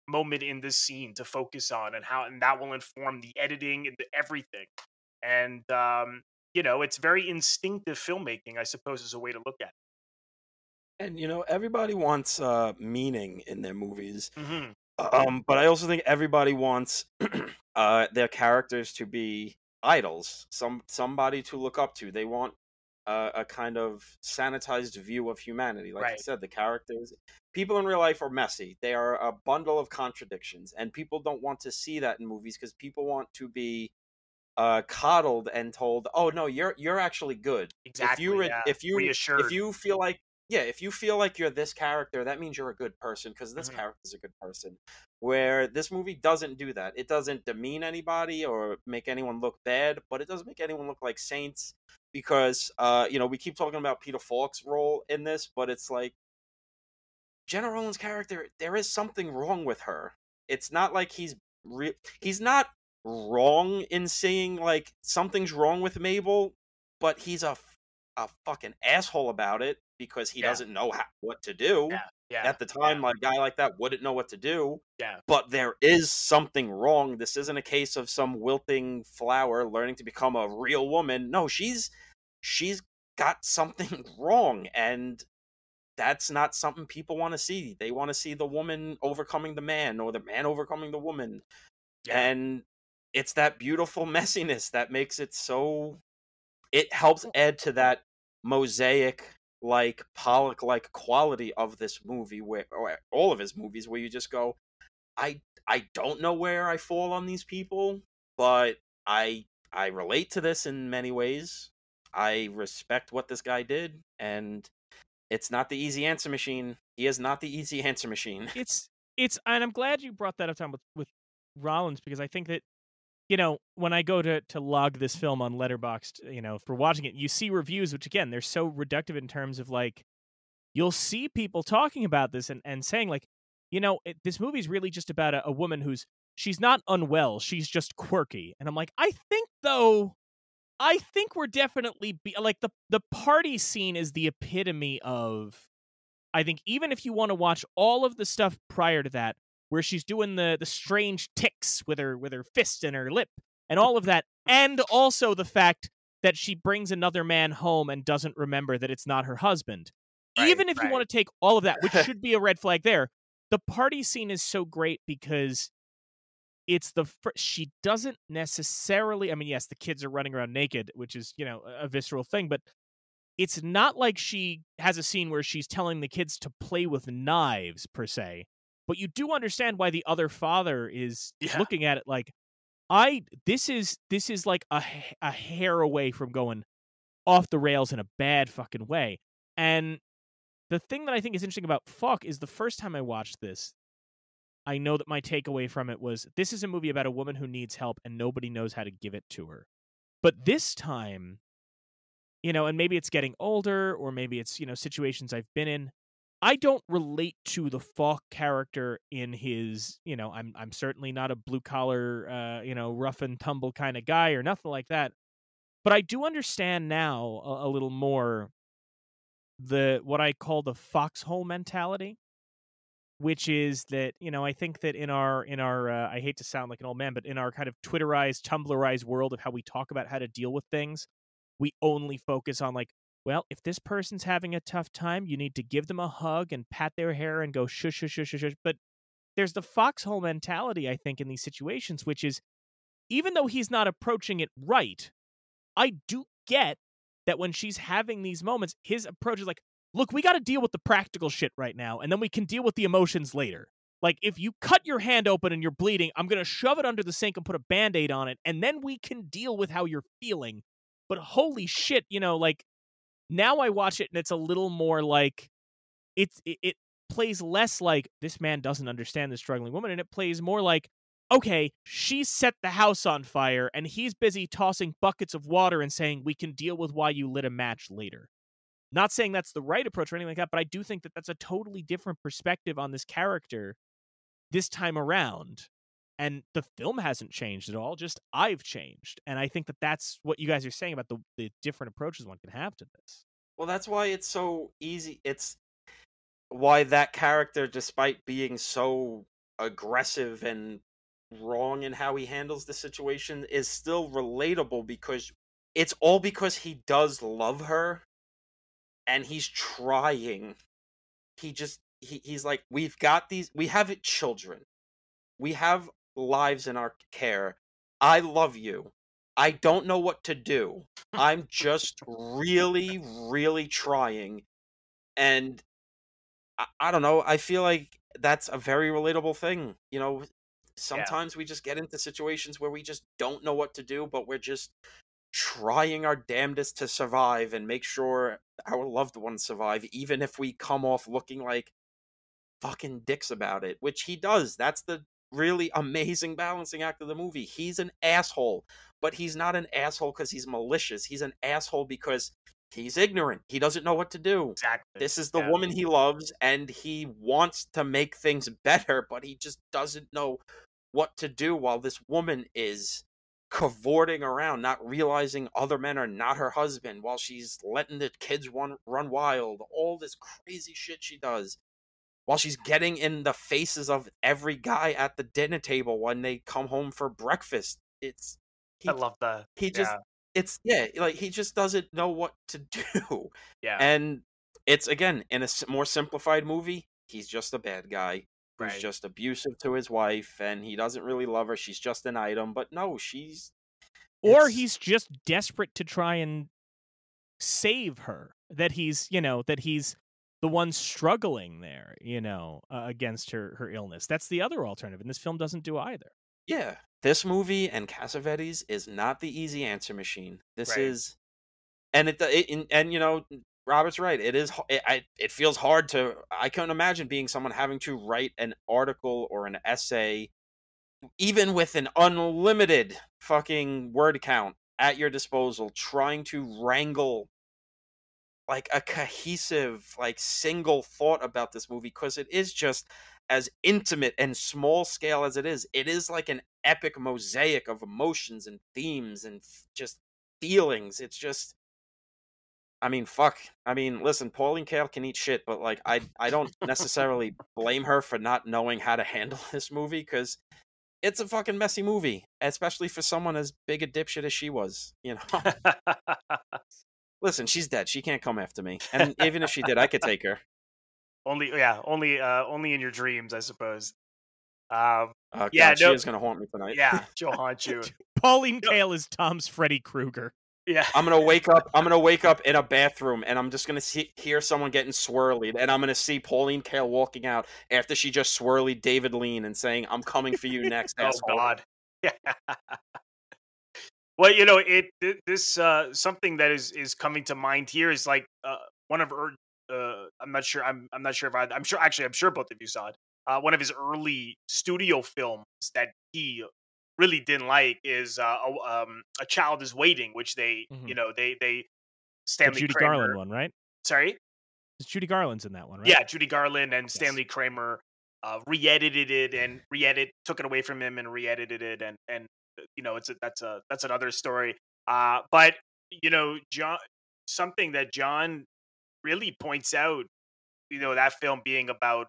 moment in this scene to focus on and how and that will inform the editing and the everything and um you know it's very instinctive filmmaking i suppose is a way to look at it And you know, everybody wants uh meaning in their movies. mm-hmm. Um, but I also think everybody wants uh their characters to be idols, some somebody to look up to. They want uh, a kind of sanitized view of humanity. Like I said, the characters, people in real life are messy. They are a bundle of contradictions, and people don't want to see that in movies because people want to be uh coddled and told, "Oh no, you're you're actually good." exactly if you re- yeah. if you reassured if you feel like yeah if you feel like you're this character that means you're a good person because this Mhm. is a good person. Where this movie doesn't do that. It doesn't demean anybody or make anyone look bad but it doesn't make anyone look like saints because uh you know we keep talking about peter falk's role in this but it's like gena rowlands character there is something wrong with her. It's not like he's re- he's not wrong in saying like something's wrong with mabel but he's a a fucking asshole about it because he Yeah. doesn't know how, what to do. Yeah, yeah At the time, like, a guy like that wouldn't know what to do. Yeah. But there is something wrong. This isn't a case of some wilting flower learning to become a real woman. No, she's she's got something wrong, and that's not something people want to see. They want to see the woman overcoming the man, or the man overcoming the woman and it's that beautiful messiness that makes it so it helps add to that mosaic like pollock like quality of this movie where or all of his movies where you just go i i don't know where i fall on these people but i i relate to this in many ways. I respect what this guy did and it's not the easy answer machine. He is not the easy answer machine. It's it's and I'm glad you brought that up Tom with with Rowlands because I think that you know when I go to to log this film on Letterboxd, you know, for watching it, you see reviews which again they're so reductive in terms of like you'll see people talking about this and and saying like you know it, this movie's really just about a, a woman who's she's not unwell she's just quirky. And i'm like i think though i think we're definitely be, like the the party scene is the epitome of i think even if you want to watch all of the stuff prior to that where she's doing the the strange ticks with her with her fist and her lip and all of that and also the fact that she brings another man home and doesn't remember that it's not her husband. Right, even if you want to take all of that which should be a red flag there the party scene is so great because it's the fir- she doesn't necessarily i mean yes the kids are running around naked which is you know a visceral thing but it's not like she has a scene where she's telling the kids to play with knives per se but you do understand why the other father is Yeah. looking at it like i this is this is like a, a hair away from going off the rails in a bad fucking way and the thing that i think is interesting about fuck is the first time i watched this I know that my takeaway from it was this is a movie about a woman who needs help and nobody knows how to give it to her. But this time, you know, and maybe it's getting older or maybe it's, you know, situations I've been in. I don't relate to the Falk character in his, you know, I'm I'm certainly not a blue collar uh, you know, rough and tumble kind of guy or nothing like that. But I do understand now a, a little more the what I call the foxhole mentality which is that you know I think that in our in our uh, I hate to sound like an old man, but in our kind of Twitterized, Tumblrized world of how we talk about how to deal with things, we only focus on like, well, if this person's having a tough time, you need to give them a hug and pat their hair and go shush shush shush shush. But there's the foxhole mentality I think in these situations, which is even though he's not approaching it right, I do get that when she's having these moments, his approach is like, look, we got to deal with the practical shit right now, and then we can deal with the emotions later. Like, if you cut your hand open and you're bleeding, I'm going to shove it under the sink and put a band aid on it, and then we can deal with how you're feeling. But holy shit, you know, like, now I watch it and it's a little more like, it, it plays less like this man doesn't understand this struggling woman, and it plays more like, okay, she set the house on fire and he's busy tossing buckets of water and saying, we can deal with why you lit a match later. Not saying that's the right approach or anything like that, but I do think that that's a totally different perspective on this character this time around. And the film hasn't changed at all, just I've changed. And I think that that's what you guys are saying about the, the different approaches one can have to this. Well, that's why it's so easy. It's why that character, despite being so aggressive and wrong in how he handles the situation, is still relatable because it's all because he does love her and he's trying. He just he, he's like, We've got these we have children. We have lives in our care. I love you. I don't know what to do. I'm just really, really trying. And I, I don't know. I feel like that's a very relatable thing. You know, sometimes we just get into situations where we just don't know what to do, but we're just trying our damnedest to survive and make sure our loved ones survive, even if we come off looking like fucking dicks about it, which he does. That's the really amazing balancing act of the movie. He's an asshole, but he's not an asshole because he's malicious. He's an asshole because he's ignorant. He doesn't know what to do. Exactly. This is the Yeah. woman he loves, and he wants to make things better, but he just doesn't know what to do while this woman is cavorting around, not realizing other men are not her husband, while she's letting the kids run run wild. All this crazy shit she does. While she's getting in the faces of every guy at the dinner table when they come home for breakfast. It's he, I love that. he just it's yeah, like he just doesn't know what to do. yeah. And it's again in a more simplified movie. He's just a bad guy who's Right. just abusive to his wife, and he doesn't really love her. She's just an item. But no, she's Or it's- he's just desperate to try and save her. That he's, you know, that he's the one struggling there, you know, uh, against her her illness. That's the other alternative, and this film doesn't do either. yeah. This movie and Cassavetes is not the easy answer machine. This Right. is, and it, it and, and you know. Robert's right. It is. It, I, it feels hard to. I can't imagine being someone having to write an article or an essay even with an unlimited fucking word count at your disposal, trying to wrangle like a cohesive, like single thought about this movie because it is just as intimate and small scale as it is. It is like an epic mosaic of emotions and themes and f- just feelings. It's just. I mean, fuck. I mean, listen, Pauline Kael can eat shit, but like, I I don't necessarily blame her for not knowing how to handle this movie because it's a fucking messy movie, especially for someone as big a dipshit as she was. You know, listen, she's dead. She can't come after me, and even if she did, I could take her. only yeah, only uh only in your dreams, I suppose. Um Uh, Yeah, God, she is gonna haunt me tonight. yeah, she'll haunt you. Pauline No. Is Tom's Freddy Krueger. Yeah. I'm gonna wake up. I'm gonna wake up in a bathroom, and I'm just gonna see, hear someone getting swirly, and I'm gonna see Pauline Kael walking out after she just swirly David Lean and saying, "I'm coming for you next." Oh asshole." God. Yeah. Well, you know, it this uh something that is is coming to mind here is like uh one of her uh I'm not sure I'm I'm not sure if I I'm sure actually I'm sure both of you saw it. Uh one of his early studio films that he really didn't like is uh a, um a child is waiting which they Mhm. you know they they The Stanley Judy Kramer Garland one, right? sorry It's Judy Garland's in that one, right? yeah, Judy Garland and Yes. Stanley Kramer uh, re-edited it and re-edit took it away from him and re-edited it and and you know it's a, that's a that's another story. Uh, but you know, John, something that John really points out, you know, that film being about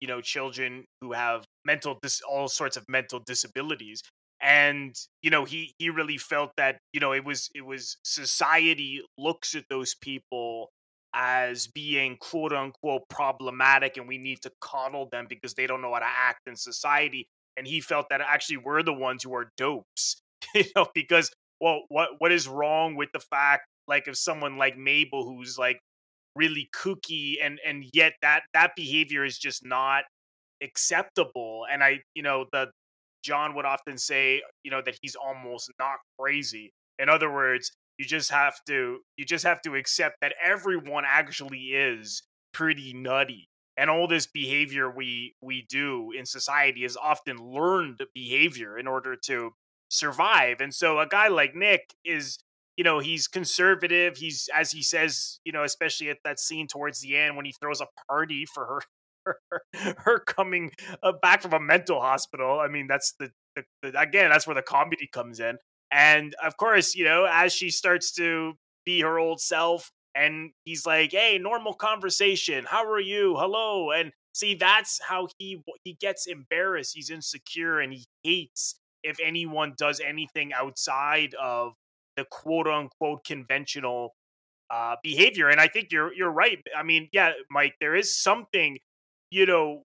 you know children who have mental dis- all sorts of mental disabilities and you know he he really felt that you know it was it was society looks at those people as being quote unquote problematic and we need to coddle them because they don't know how to act in society and he felt that actually we're the ones who are dopes you know because well what what is wrong with the fact like if someone like Mabel who's like really kooky and and yet that that behavior is just not acceptable and i you know the john would often say you know that he's almost not crazy. In other words you just have to you just have to accept that everyone actually is pretty nutty and all this behavior we we do in society is often learned behavior in order to survive. And so a guy like Nick is you know he's conservative he's as he says you know especially at that scene towards the end when he throws a party for her her, her coming uh, back from a mental hospital i mean that's the, the, the, again that's where the comedy comes in and of course you know as she starts to be her old self and he's like hey normal conversation how are you hello and see that's how he he gets embarrassed he's insecure and he hates if anyone does anything outside of the quote unquote conventional uh, behavior. And I think you're you're right. I mean, yeah, Mike, there is something, you know,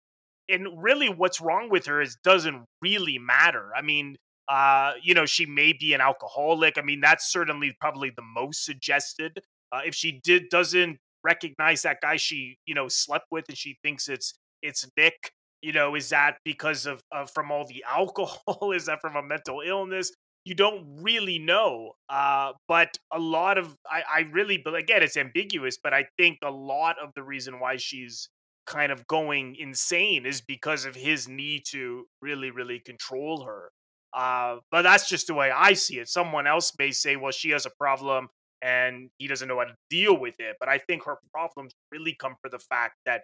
and really what's wrong with her is doesn't really matter. I mean, uh, you know, she may be an alcoholic. I mean, that's certainly probably the most suggested. Uh, if she did doesn't recognize that guy she you know slept with and she thinks it's it's Nick, you know, is that because of, of from all the alcohol? is that from a mental illness? you don't really know. Uh, but a lot of I, I really but again it's ambiguous, but I think a lot of the reason why she's kind of going insane is because of his need to really, really control her. Uh, but that's just the way I see it. Someone else may say, well, she has a problem and he doesn't know how to deal with it. But I think her problems really come from the fact that,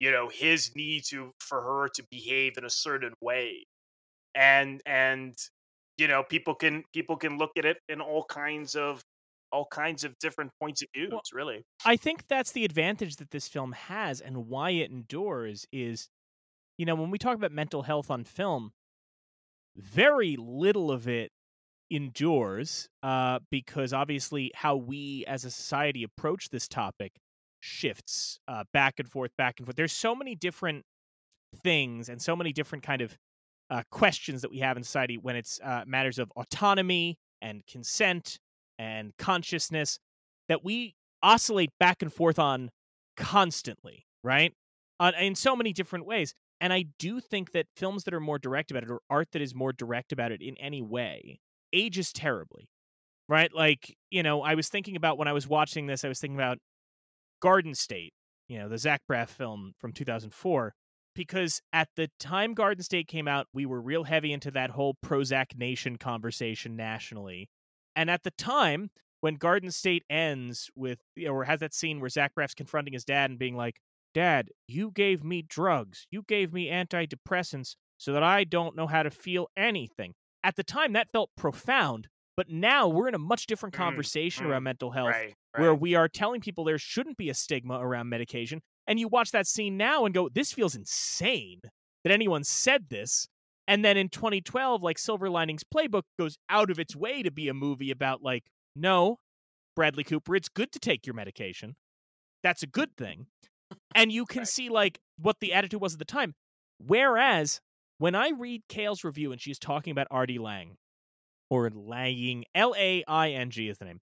you know, his need to for her to behave in a certain way. And and you know people can people can look at it in all kinds of all kinds of different points of views well, really i think that's the advantage that this film has and why it endures is you know when we talk about mental health on film very little of it endures uh, because obviously how we as a society approach this topic shifts uh, back and forth back and forth there's so many different things and so many different kind of uh, questions that we have in society when it's uh, matters of autonomy and consent and consciousness that we oscillate back and forth on constantly, right? In so many different ways. And I do think that films that are more direct about it or art that is more direct about it in any way ages terribly, right? Like, you know, I was thinking about when I was watching this, I was thinking about Garden State, you know, the Zach Braff film from 2004 because at the time Garden State came out, we were real heavy into that whole Prozac Nation conversation nationally. And at the time, when Garden State ends with, or has that scene where Zach Braff's confronting his dad and being like, Dad, you gave me drugs. You gave me antidepressants so that I don't know how to feel anything. At the time, that felt profound. But now we're in a much different mm, conversation mm, around mental health right, right. where we are telling people there shouldn't be a stigma around medication and you watch that scene now and go, this feels insane that anyone said this. And then in 2012, like Silver Linings Playbook goes out of its way to be a movie about, like, no, Bradley Cooper, it's good to take your medication. That's a good thing. And you can right. see, like, what the attitude was at the time. Whereas when I read Kael's review and she's talking about Artie Lang, or Laing, L A I N G is the name,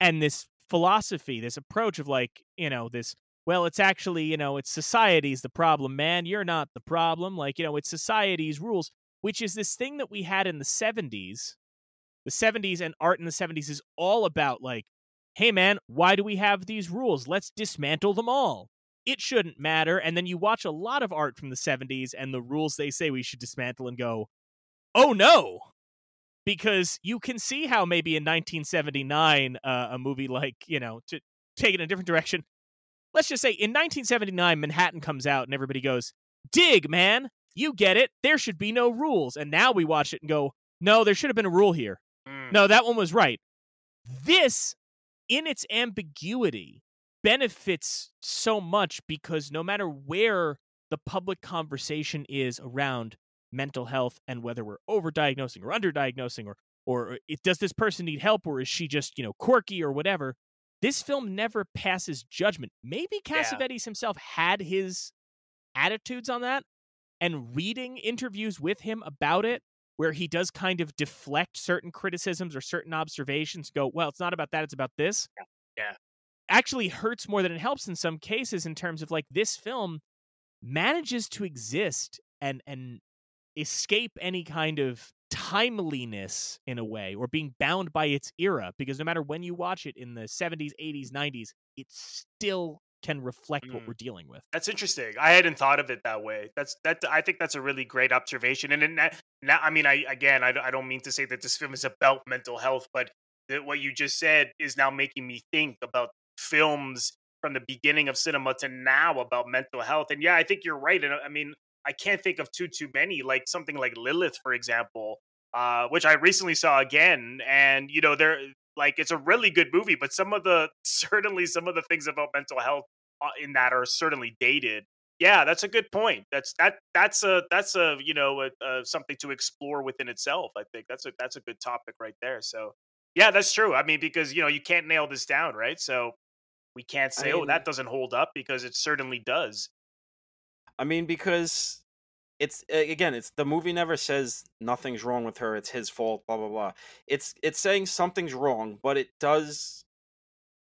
and this philosophy, this approach of, like, you know, this well, it's actually, you know, it's society's the problem, man. You're not the problem. Like, you know, it's society's rules, which is this thing that we had in the 70s. The 70s and art in the 70s is all about, like, hey, man, why do we have these rules? Let's dismantle them all. It shouldn't matter. And then you watch a lot of art from the 70s and the rules they say we should dismantle and go, oh no. Because you can see how maybe in 1979, uh, a movie like, you know, to take it in a different direction, let's just say in 1979, Manhattan comes out and everybody goes, dig, man. You get it. There should be no rules. And now we watch it and go, no, there should have been a rule here. Mm. No, that one was right. This, in its ambiguity, benefits so much because no matter where the public conversation is around mental health and whether we're overdiagnosing or underdiagnosing or or uh, it, does this person need help or is she just you know quirky or whatever this film never passes judgment. Maybe Cassavetes yeah. himself had his attitudes on that, and reading interviews with him about it, where he does kind of deflect certain criticisms or certain observations, go, well, it's not about that, it's about this. Yeah. yeah. Actually hurts more than it helps in some cases in terms of like this film manages to exist and and escape any kind of timeliness in a way or being bound by its era because no matter when you watch it in the 70s 80s 90s it still can reflect what Mm. we're dealing with. That's interesting. I hadn't thought of it that way. That's that. I think that's a really great observation. And now, now I mean, I again, I, I don't mean to say that this film is about mental health, but that what you just said is now making me think about films from the beginning of cinema to now about mental health. And yeah, I think you're right. And I mean, I can't think of too too many. Like something like Lilith, for example, uh, which I recently saw again, and you know, there like it's a really good movie, but some of the certainly some of the things about mental health uh, in that are certainly dated. Yeah, that's a good point. That's that that's a that's a you know a, a, something to explore within itself. I think that's a that's a good topic right there. So yeah, that's true. I mean, because you know you can't nail this down, right? So we can't say, I oh, that doesn't hold up because it certainly does. I mean, because it's again, it's the movie never says nothing's wrong with her. It's his fault. Blah blah blah. It's it's saying something's wrong, but it does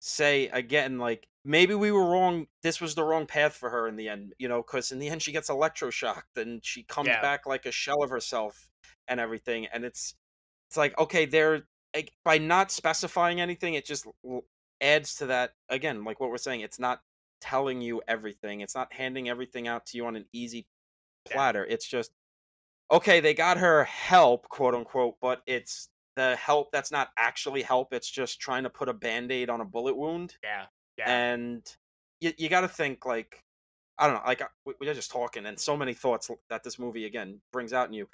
say again like maybe we were wrong. This was the wrong path for her in the end. You know, because in the end she gets electroshocked and she comes Yeah. back like a shell of herself and everything. And it's it's like okay, they're like, by not specifying anything, it just adds to that again. Like what we're saying, it's not telling you everything. It's not handing everything out to you on an easy Yeah. platter. It's just okay, they got her help, quote unquote, but it's the help that's not actually help. It's just trying to put a band-aid on a bullet wound. Yeah, yeah, And you you got to think like I don't know, like uh, we- we're just talking and so many thoughts that this movie again brings out in you.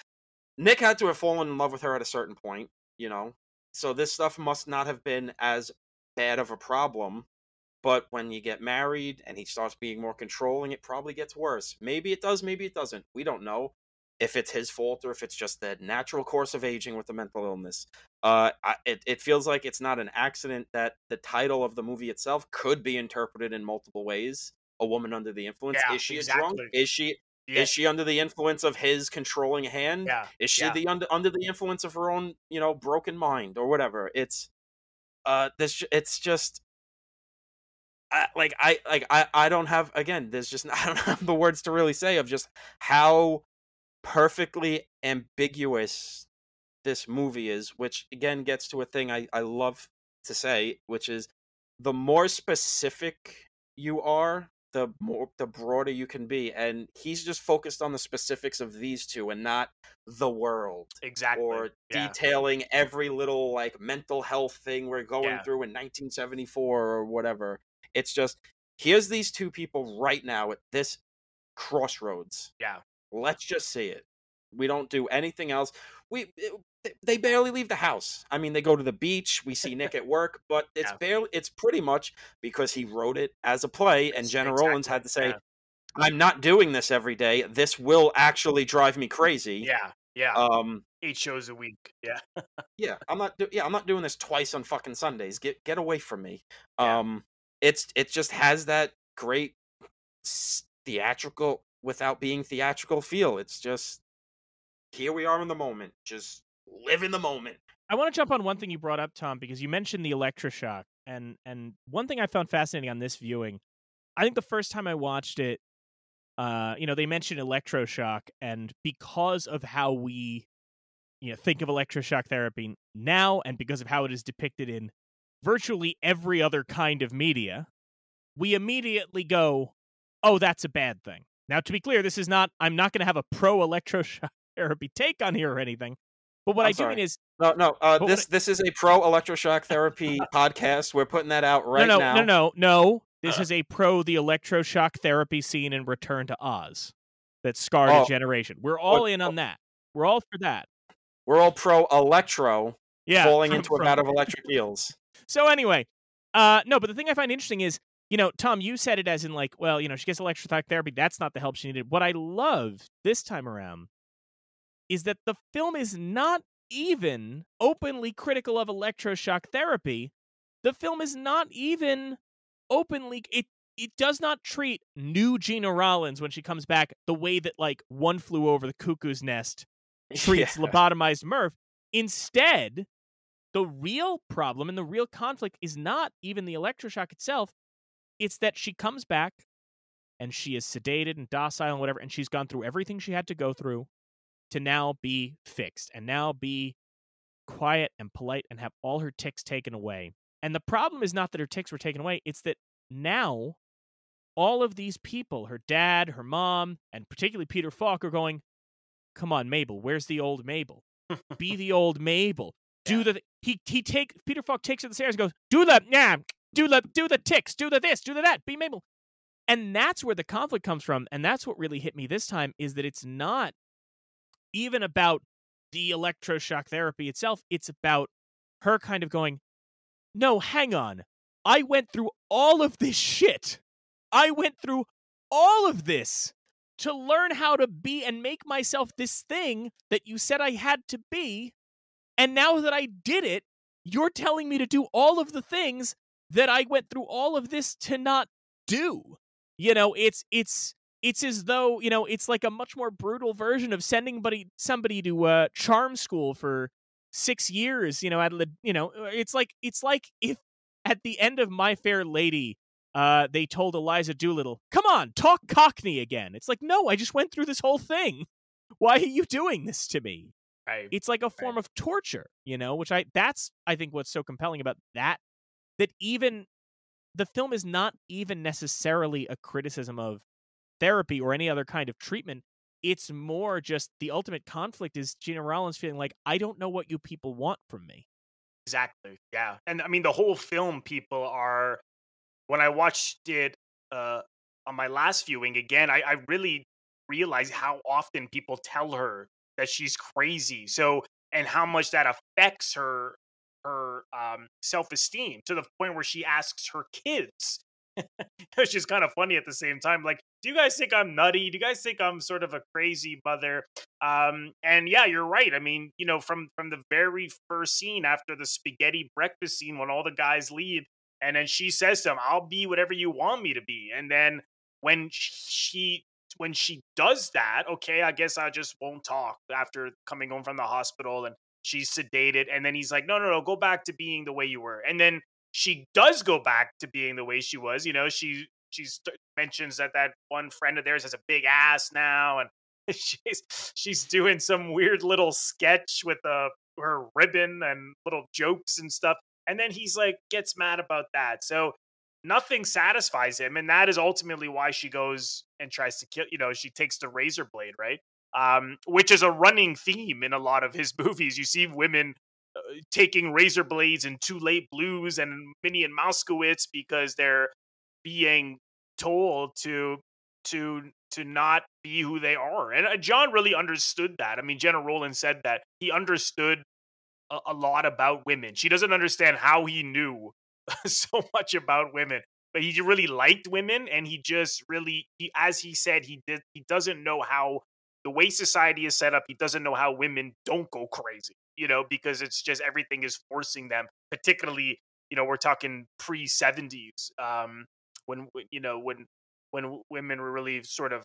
Nick had to have fallen in love with her at a certain point, you know. So this stuff must not have been as bad of a problem. But when you get married and he starts being more controlling, it probably gets worse. Maybe it does, maybe it doesn't. We don't know if it's his fault or if it's just the natural course of aging with a mental illness. Uh, I, it it feels like it's not an accident that the title of the movie itself could be interpreted in multiple ways. A woman under the influence. Yeah, is she a drunk? Is she yeah, is she under the influence of his controlling hand? yeah. Is she yeah. the under under the influence of her own, you know, broken mind or whatever? It's uh this it's just I, like I like I I don't have again, there's just I don't have the words to really say of just how perfectly ambiguous this movie is, which again gets to a thing I I love to say, which is the more specific you are, the more the broader you can be and he's just focused on the specifics of these two and not the world Exactly. or yeah. detailing every little like mental health thing we're going Yeah. through in 1974 or whatever it's just here's these two people right now at this crossroads Yeah. let's just see it we don't do anything else we they barely leave the house i mean they go to the beach we see nick at work but it's Yeah. barely it's pretty much because he wrote it as a play and gena rowlands had to say yeah. i'm not doing this every day this will actually drive me crazy Yeah, yeah. um Eight shows a week. Yeah, yeah, I'm not. Do- yeah, I'm not doing this twice on fucking Sundays. Get get away from me. Yeah. Um, it's it just has that great theatrical without being theatrical feel. It's just here we are in the moment. Just live in the moment. I want to jump on one thing you brought up, Tom, because you mentioned the electroshock, and and one thing I found fascinating on this viewing, I think the first time I watched it, uh, you know, they mentioned electroshock, and because of how we, you know, think of electroshock therapy now, and because of how it is depicted in virtually every other kind of media, we immediately go, "Oh, that's a bad thing." Now, to be clear, this is not. I'm not going to have a pro electroshock therapy take on here or anything. But what I'm I do sorry. mean is No, no. Uh, this this is a pro electroshock therapy podcast. We're putting that out right no, no, now. no, no, no. This Uh. is a pro the electroshock therapy scene in Return to Oz that scarred Oh. a generation. We're all What- in on that. We're all for that. We're all pro electro Yeah. falling from- into a from- vat of electric eels. So anyway, uh, no, but the thing I find interesting is, you know, Tom, you said it as in like, well, you know, she gets electroshock therapy. That's not the help she needed. What I love this time around is that the film is not even openly critical of electroshock therapy. The film is not even openly it it does not treat new Gena Rowlands when she comes back the way that like one flew over the cuckoo's nest treats Yeah. lobotomized Murph. Instead, the real problem and the real conflict is not even the electroshock itself. It's that she comes back and she is sedated and docile and whatever, and she's gone through everything she had to go through to now be fixed and now be quiet and polite and have all her ticks taken away. And the problem is not that her ticks were taken away, it's that now all of these people, her dad, her mom, and particularly Peter Falk, are going, "Come on, Mabel, where's the old Mabel? Be the old Mabel. Do Yeah. the he he take Peter Falk takes her to the stairs and goes, do the yeah, do the do the ticks, do the this, do the that, be Mabel." And that's where the conflict comes from, and that's what really hit me this time is that it's not even about the electroshock therapy itself. It's about her kind of going, no, hang on. I went through all of this shit. I went through all of this to learn how to be and make myself this thing that you said I had to be. And now that I did it, you're telling me to do all of the things that I went through all of this to not do. You know, it's it's it's as though, you know, it's like a much more brutal version of sending somebody somebody to uh charm school for 6 years, you know, at the- you know, it's like it's like if at the end of My Fair Lady uh, they told Eliza Doolittle, "Come on, talk Cockney again." It's like, no, I just went through this whole thing. Why are you doing this to me? Right. It's like a form of torture, you know. Which I that's I think what's so compelling about that that even the film is not even necessarily a criticism of therapy or any other kind of treatment. It's more just the ultimate conflict is Gena Rowlands feeling like I don't know what you people want from me. Exactly. Yeah. And I mean, the whole film, people are, when I watched it uh, on my last viewing again, I, I really realized how often people tell her that she's crazy. So, and how much that affects her her um, self esteem to the point where she asks her kids, which is kind of funny at the same time. Like, do you guys think I'm nutty? Do you guys think I'm sort of a crazy mother? Um, and yeah, you're right. I mean, you know, from from the very first scene after the spaghetti breakfast scene, when all the guys leave, and then she says to him, "I'll be whatever you want me to be." And then when she when she does that, okay, I guess I just won't talk after coming home from the hospital, and she's sedated. And then he's like, "No, no, no, go back to being the way you were." And then she does go back to being the way she was. You know, she she mentions that that one friend of theirs has a big ass now, and she's she's doing some weird little sketch with a her ribbon and little jokes and stuff. And then he's like gets mad about that. So nothing satisfies him, and that is ultimately why she goes and tries to kill. You know, she takes the razor blade, right? Um, which is a running theme in a lot of his movies. You see women uh, taking razor blades and Too Late Blues and Minnie and Moskowitz because they're being told to to to not be who they are. And uh, John really understood that. I mean, Gena Rowlands said that he understood a, a lot about women. She doesn't understand how he knew so much about women, but he really liked women, and he just really, he, as he said, he did. He doesn't know how the way society is set up. He doesn't know how women don't go crazy. You know, because it's just everything is forcing them. Particularly, you know, we're talking pre seventies, um, when you know when when women were really sort of,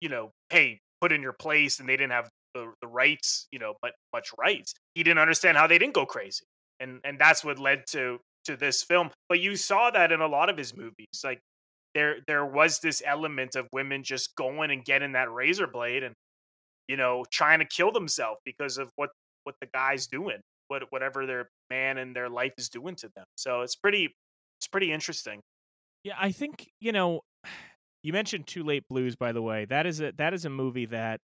you know, hey, put in your place, and they didn't have the, the rights, you know, but much rights. He didn't understand how they didn't go crazy, and and that's what led to to this film. But you saw that in a lot of his movies, like there there was this element of women just going and getting that razor blade and you know trying to kill themselves because of what what the guy's doing, what whatever their man and their life is doing to them. So it's pretty it's pretty interesting. Yeah, I think you know. You mentioned Too Late Blues, by the way. That is a that is a movie that.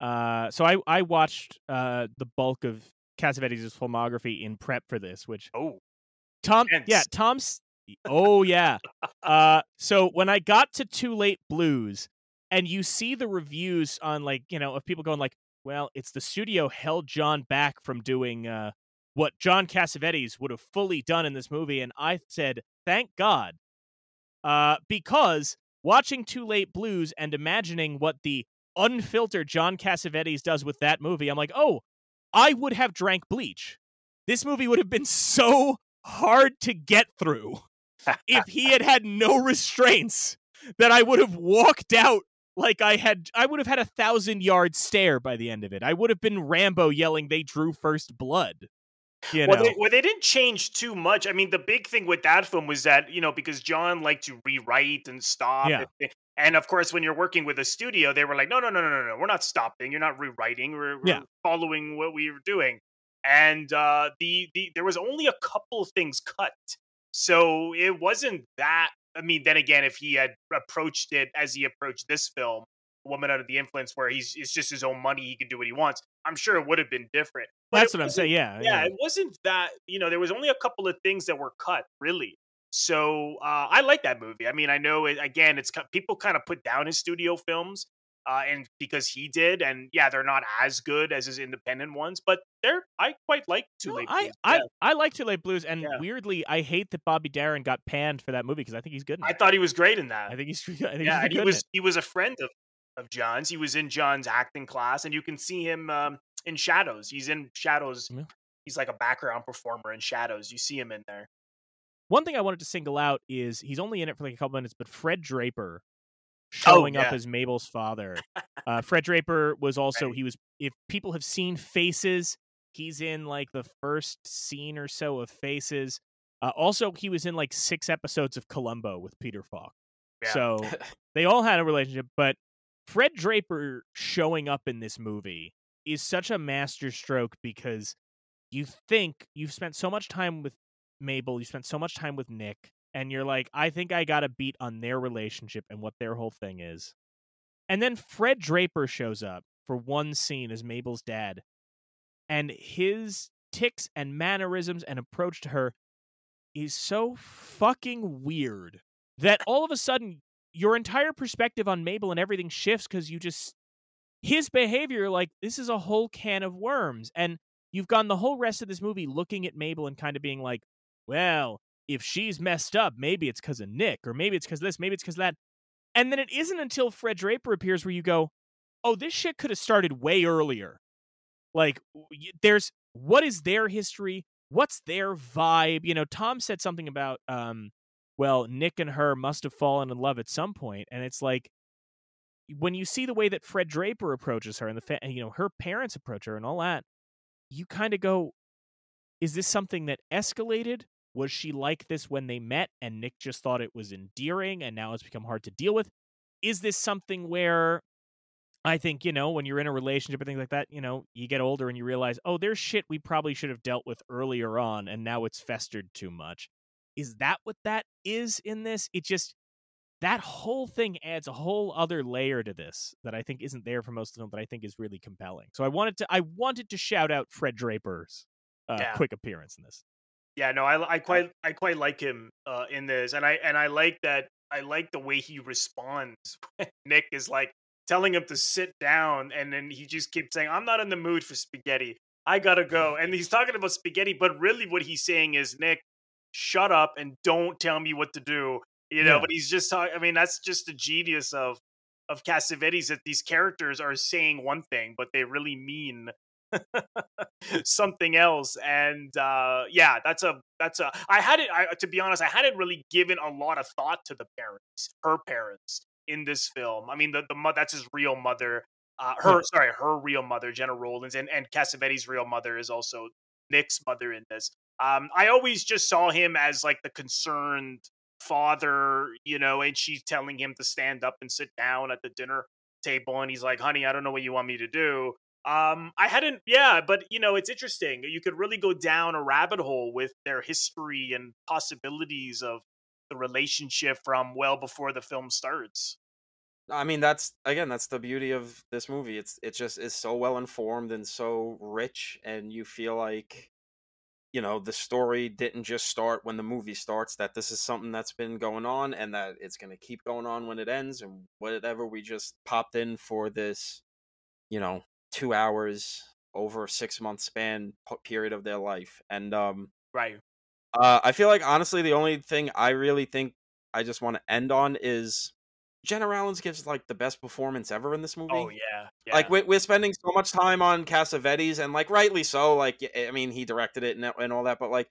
Uh, so I I watched uh the bulk of Cassavetes' filmography in prep for this, which Oh, Tom yeah Tom's oh yeah. uh, so when I got to Too Late Blues, and you see the reviews on like you know of people going like, well, it's the studio held John back from doing uh what John Cassavetes would have fully done in this movie, and I said, thank God uh, because watching Too Late Blues and imagining what the unfiltered John Cassavetes does with that movie, I'm like, oh, I would have drank bleach. This movie would have been so hard to get through if he had had no restraints that I would have walked out like I had I would have had a thousand yard stare by the end of it. I would have been Rambo yelling they drew first blood. You well, know. they, well, they didn't change too much. I mean, the big thing with that film was that you know because John liked to rewrite and stop. Yeah. And, and of course, when you're working with a studio, they were like, "No, no, no, no, no, no. We're not stopping. You're not rewriting. We're, we're Yeah. following what we were doing." And uh, the the there was only a couple things cut, so it wasn't that I mean, then again, if he had approached it as he approached this film, Woman Under the Influence, where he's it's just his own money, he can do what he wants. I'm sure it would have been different. But That's what I'm saying. Yeah, yeah, it wasn't that you know there was only a couple of things that were cut really so uh, i like that movie i mean i know it, again it's people kind of put down his studio films uh, and because he did and yeah they're not as good as his independent ones but they're i quite like too No, late I, Blues. I, Yeah. I like Too Late Blues, and Yeah. weirdly, I hate that Bobby Darin got panned for that movie because I think he's good. In I thought he was great in that I think he's. I think yeah he's he was he was a friend of of john's he was in john's acting class and you can see him um, in shadows he's in shadows Yeah. he's like a background performer in shadows you see him in there One thing I wanted to single out is he's only in it for like a couple minutes, but Fred Draper Oh, showing up as Mabel's father. uh, Fred Draper was also he was. If people have seen Faces, he's in like the first scene or so of Faces. Uh, also, he was in like six episodes of Columbo with Peter Falk. Yeah. So they all had a relationship, but Fred Draper showing up in this movie is such a masterstroke because you think you've spent so much time with Mabel, you spent so much time with Nick, and you're like, I think I got a beat on their relationship and what their whole thing is. And then Fred Draper shows up for one scene as Mabel's dad, and his ticks and mannerisms and approach to her is so fucking weird that all of a sudden your entire perspective on Mabel and everything shifts because you just his behavior like this is a whole can of worms and you've gone the whole rest of this movie looking at Mabel and kind of being like well if she's messed up maybe it's because of Nick or maybe it's because this maybe it's because that and then it isn't until Fred Draper appears where you go oh this shit could have started way earlier. Like there's what is their history? What's their vibe? You know Tom said something about um well, Nick and her must have fallen in love at some point, and it's like when you see the way that Fred Draper approaches her and the fa- you know her parents approach her and all that, you kind of go, is this something that escalated? Was she like this when they met and Nick just thought it was endearing and now it's become hard to deal with? Is this something where I think, you know, when you're in a relationship and things like that, you know, you get older and you realize, oh, there's shit we probably should have dealt with earlier on and now it's festered too much is that what that is in this? It just that whole thing adds a whole other layer to this that I think isn't there for most of the film that I think is really compelling. So I wanted to I wanted to shout out Fred Draper's uh, Yeah. quick appearance in this. Yeah, no, I, I quite I quite like him uh, in this, and I and I like that I like the way he responds. Nick is like telling him to sit down, and then he just keeps saying, "I'm not in the mood for spaghetti. I gotta go." And he's talking about spaghetti, but really what he's saying is, Nick, shut up and don't tell me what to do. You know, Yeah. but he's just talking. I mean, that's just the genius of of Cassavetes that these characters are saying one thing, but they really mean something else and uh yeah that's a that's a i had it I, to be honest i hadn't really given a lot of thought to the parents her parents in this film. I mean the the that's his real mother uh her sorry her real mother gena rowlands and and cassavetes real mother is also nick's mother in this. Um i always just saw him as like the concerned father you know and she's telling him to stand up and sit down at the dinner table and he's like honey i don't know what you want me to do um, I hadn't, yeah, but you know, it's interesting. You could really go down a rabbit hole with their history and possibilities of the relationship from well before the film starts. I mean, that's again, that's the beauty of this movie. It's it just is so well informed and so rich, and you feel like, you know, the story didn't just start when the movie starts. That this is something that's been going on, and that it's going to keep going on when it ends, and whatever we just popped in for this, you know, two hours over a six month span period of their life, and um, Right. uh, I feel like honestly, the only thing I really think I just want to end on is Gena Rowlands gives like the best performance ever in this movie. Oh yeah. yeah. Like we're, we're spending so much time on Cassavetes, and like rightly so. Like I mean, he directed it and and all that, but like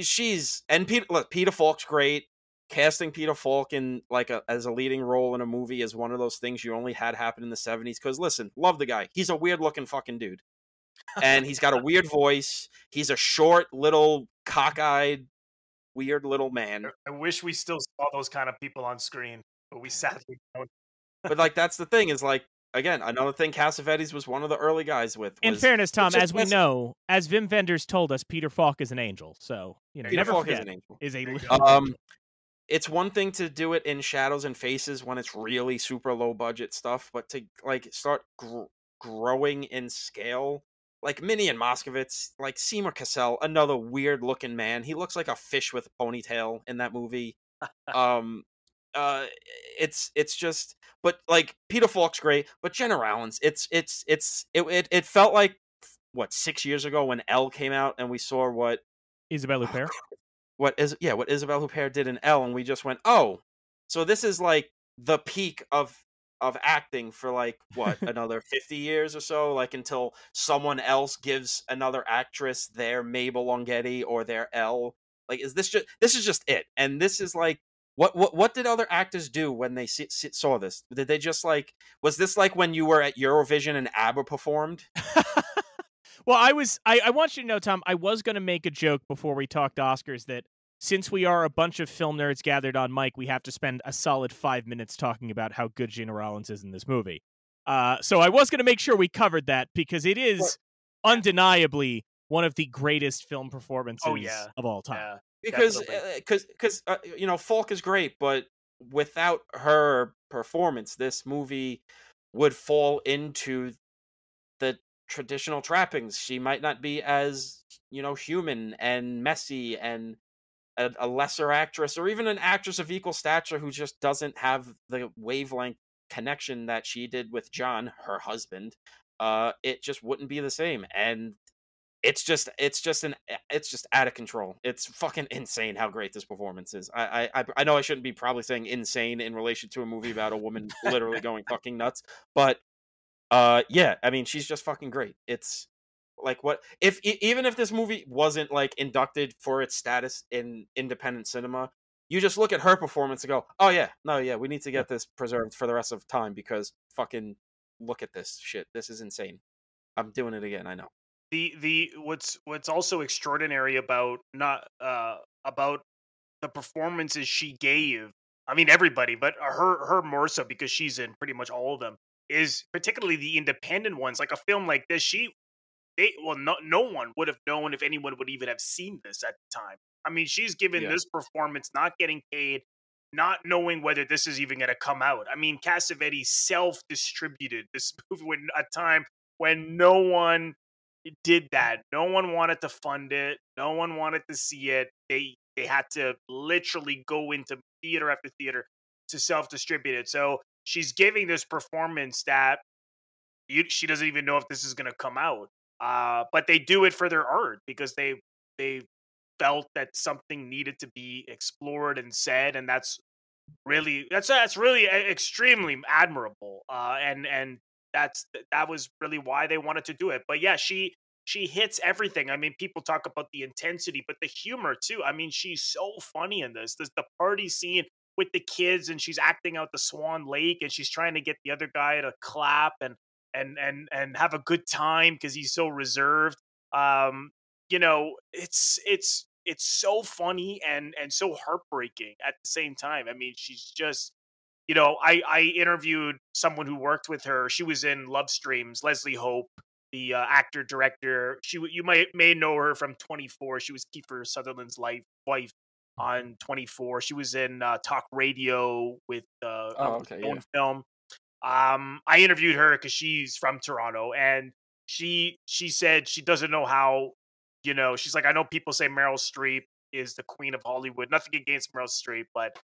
she's and Peter look, Peter Falk's great. Casting Peter Falk in like a, as a leading role in a movie is one of those things you only had happen in the seventies. Because listen, love the guy. He's a weird looking fucking dude, and he's got a weird voice. He's a short, little, cockeyed, weird little man. I wish we still saw those kind of people on screen, but we sadly don't. But like that's the thing is like again another thing Cassavetes was one of the early guys with. In fairness, Tom, as we know, as Wim Wenders told us, Peter Falk is an angel. So you know, Peter never Falk is an angel. is a There you li- go. Um, it's one thing to do it in shadows and faces when it's really super low budget stuff, but to like start gr- growing in scale, like Minnie and Moskowitz, like Seymour Cassel, another weird looking man. He looks like a fish with a ponytail in that movie. um, uh, it's it's just, but like Peter Falk's great, but Gena Rowlands, it's it's it's it it, it felt like what six years ago when Elle came out and we saw what Isabelle Huppert. What is yeah what Isabelle Huppert did in Elle, and we just went, oh, so this is like the peak of of acting for like what another 50 years or so like until someone else gives another actress their Mabel Longhetti or their Elle like is this just this is just it and this is like what what what did other actors do when they see, see, saw this? Did they just like was this like when you were at Eurovision and ABBA performed well, I was. I, I want you to know, Tom. I was going to make a joke before we talked Oscars that since we are a bunch of film nerds gathered on mic, we have to spend a solid five minutes talking about how good Gena Rowlands is in this movie. Uh, so I was going to make sure we covered that because it is undeniably one of the greatest film performances Oh, yeah. of all time. Yeah. because because because uh, you know Falk is great, but without her performance, this movie would fall into the traditional trappings. She might not be as you know human and messy and a, a lesser actress, or even an actress of equal stature who just doesn't have the wavelength connection that she did with John, her husband. Uh, it just wouldn't be the same, and it's just it's just an it's just out of control. It's fucking insane how great this performance is. I I I know I shouldn't be probably saying insane in relation to a movie about a woman literally going fucking nuts, but uh yeah, I mean she's just fucking great. It's like what if even if this movie wasn't like inducted for its status in independent cinema, you just look at her performance and go, "Oh yeah, no, yeah, we need to get this preserved for the rest of time because fucking look at this shit. This is insane." I'm doing it again, I know. the the what's what's also extraordinary about not uh about the performances she gave i mean everybody but her her more so because she's in pretty much all of them is particularly the independent ones like a film like this she they well no, no one would have known if anyone would even have seen this at the time i mean she's given Yeah. this performance not getting paid not knowing whether this is even going to come out i mean cassavetes self-distributed this movie when a time when no one did that. No one wanted to fund it. No one wanted to see it. They they had to literally go into theater after theater to self distribute it. So she's giving this performance that you, she doesn't even know if this is going to come out. Uh, but they do it for their art because they they felt that something needed to be explored and said, and that's really that's that's really e- extremely admirable. Uh, and and that's that was really why they wanted to do it. But yeah, she she hits everything. I mean, people talk about the intensity, but the humor too. I mean, she's so funny in this. There's the party scene with the kids, and she's acting out the Swan Lake, and she's trying to get the other guy to clap and and and and have a good time because he's so reserved. Um, you know, it's it's it's so funny and and so heartbreaking at the same time. I mean, she's just you know, I I interviewed someone who worked with her. She was in Love Streams, Leslie Hope, the uh, actor director. She you might may know her from 24. She was Kiefer Sutherland's life wife on 24. She was in uh, Talk Radio with uh, Oh, Uncle okay, yeah. film. Um, I interviewed her because she's from Toronto, and she she said she doesn't know how. You know, she's like, I know people say Meryl Streep is the queen of Hollywood. Nothing against Meryl Streep, but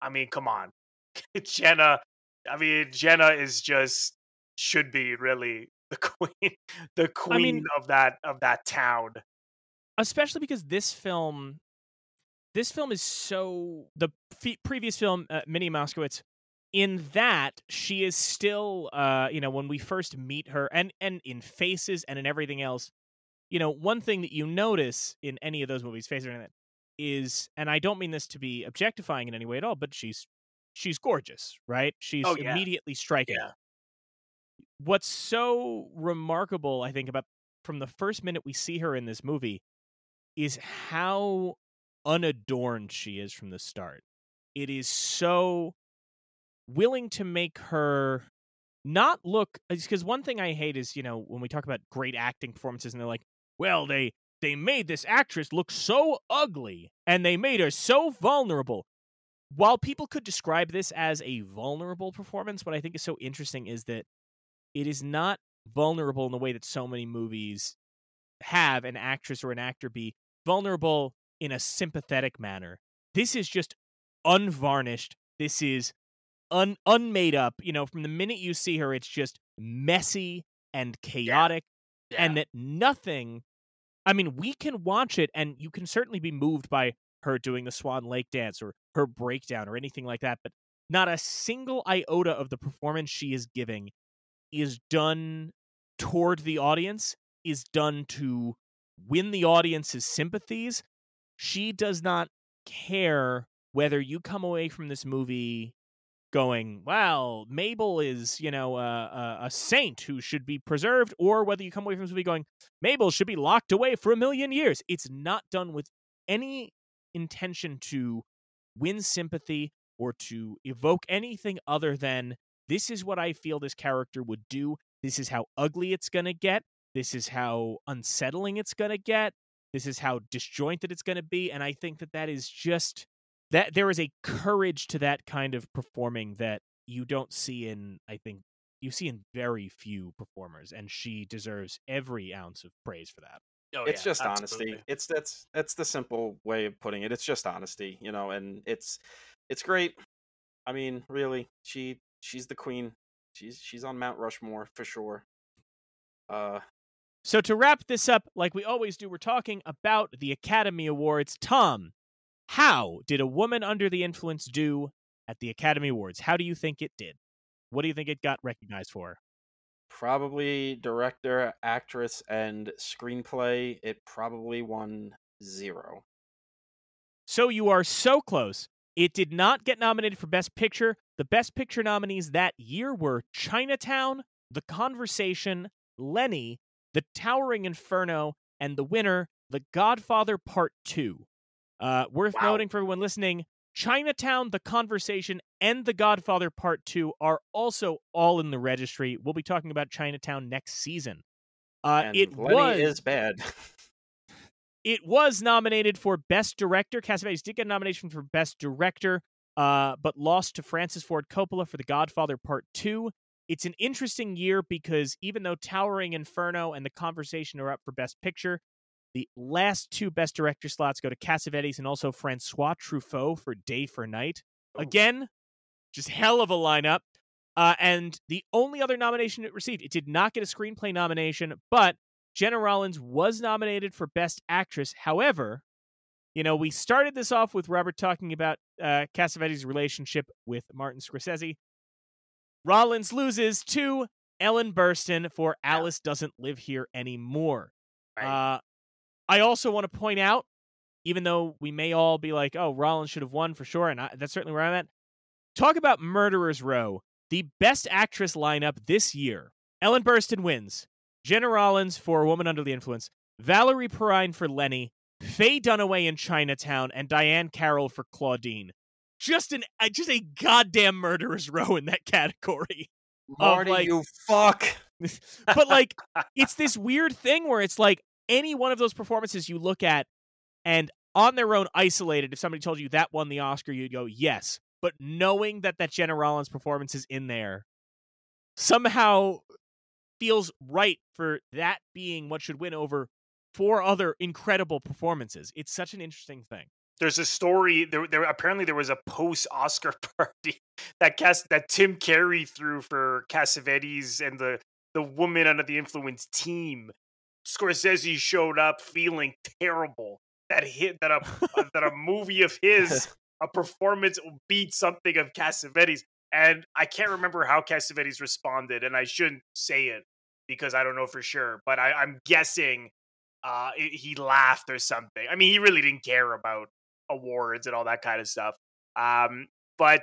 I mean, come on, Gena. I mean, Gena is just should be really the queen, the queen mean- of that of that town. especially because this film this film is so the fe- previous film uh, minnie moskowitz in that she is still uh you know when we first meet her and and in faces and in everything else you know one thing that you notice in any of those movies faces or anything is and i don't mean this to be objectifying in any way at all but she's she's gorgeous right she's Oh, yeah. immediately striking Yeah. what's so remarkable i think about from the first minute we see her in this movie is how unadorned she is from the start. It is so willing to make her not look because one thing I hate is, you know, when we talk about great acting performances and they're like, well, they they made this actress look so ugly and they made her so vulnerable. while people could describe this as a vulnerable performance, what I think is so interesting is that it is not vulnerable in the way that so many movies have an actress or an actor be vulnerable in a sympathetic manner. This is just unvarnished. This is un unmade up. You know, from the minute you see her, it's just messy and chaotic, Yeah. and that nothing. I mean, we can watch it, and you can certainly be moved by her doing the Swan Lake dance or her breakdown or anything like that, but not a single iota of the performance she is giving is done toward the audience, is done to win the audience's sympathies. She does not care whether you come away from this movie going, well, Mabel is, you know, a, a, saint who should be preserved, or whether you come away from this movie going, Mabel should be locked away for a million years. It's not done with any intention to win sympathy or to evoke anything other than this is what I feel this character would do. This is how ugly it's going to get. This is how unsettling it's going to get. This is how disjointed it's going to be. And I think that that is just that there is a courage to that kind of performing that you don't see in, I think, you see in very few performers. And she deserves every ounce of praise for that. Oh, it's yeah, just honesty. It's that's that's the simple way of putting it. It's just honesty, you know, and it's it's great. I mean, really, she she's the queen. She's she's on Mount Rushmore for sure. Uh, So to wrap this up, like we always do, we're talking about the Academy Awards. Tom, how did a woman under the influence do at the Academy Awards? How do you think it did? What do you think it got recognized for? probably director, actress, and screenplay. It probably won zero. So you are so close. It did not get nominated for Best Picture. The Best Picture nominees that year were Chinatown, The Conversation, Lenny, The Towering Inferno, and the winner, The Godfather Part 2. Uh, worth Wow. noting for everyone listening, Chinatown, The Conversation, and The Godfather Part 2 are also all in the registry. We'll be talking about Chinatown next season. Uh, it Lenny was is bad. it was nominated for Best Director. Cassavetes did get a nomination for Best Director, uh, but lost to Francis Ford Coppola for The Godfather Part 2. It's an interesting year because even though Towering Inferno and The Conversation are up for Best Picture, the last two Best Director slots go to Cassavetes and also Francois Truffaut for Day for Night. Again, just hell of a lineup. Uh, and the only other nomination it received, it did not get a screenplay nomination, but Gena Rowlands was nominated for Best Actress. However, you know, we started this off with Robert talking about uh, Cassavetes' relationship with Martin Scorsese. Rowlands loses to Ellen Burstyn for Alice Doesn't Live Here Anymore. Right. Uh, I also want to point out, even though we may all be like, oh, Rowlands should have won for sure, and I, that's certainly where I'm at. Talk about Murderer's Row. The best actress lineup this year. Ellen Burstyn wins. Gena Rowlands for Woman Under the Influence. Valerie Perrine for Lenny. Faye Dunaway in Chinatown. And Diahann Carroll for Claudine. Just an uh, just a goddamn murderer's row in that category. Marty, like- you fuck. but like it's this weird thing where it's like any one of those performances you look at and on their own isolated if somebody told you that won the oscar you'd go yes but knowing that that gena rowlands performance is in there somehow feels right for that being what should win over four other incredible performances it's such an interesting thing There's a story. There, there apparently there was a post Oscar party that cast that Tim Carey threw for Cassavetes and the the woman under the influence team. Scorsese showed up feeling terrible that hit that a that a movie of his a performance beat something of Cassavetes. And I can't remember how Cassavetes responded, and I shouldn't say it because I don't know for sure. But I, I'm guessing uh, he laughed or something. I mean, he really didn't care about awards and all that kind of stuff. Um, but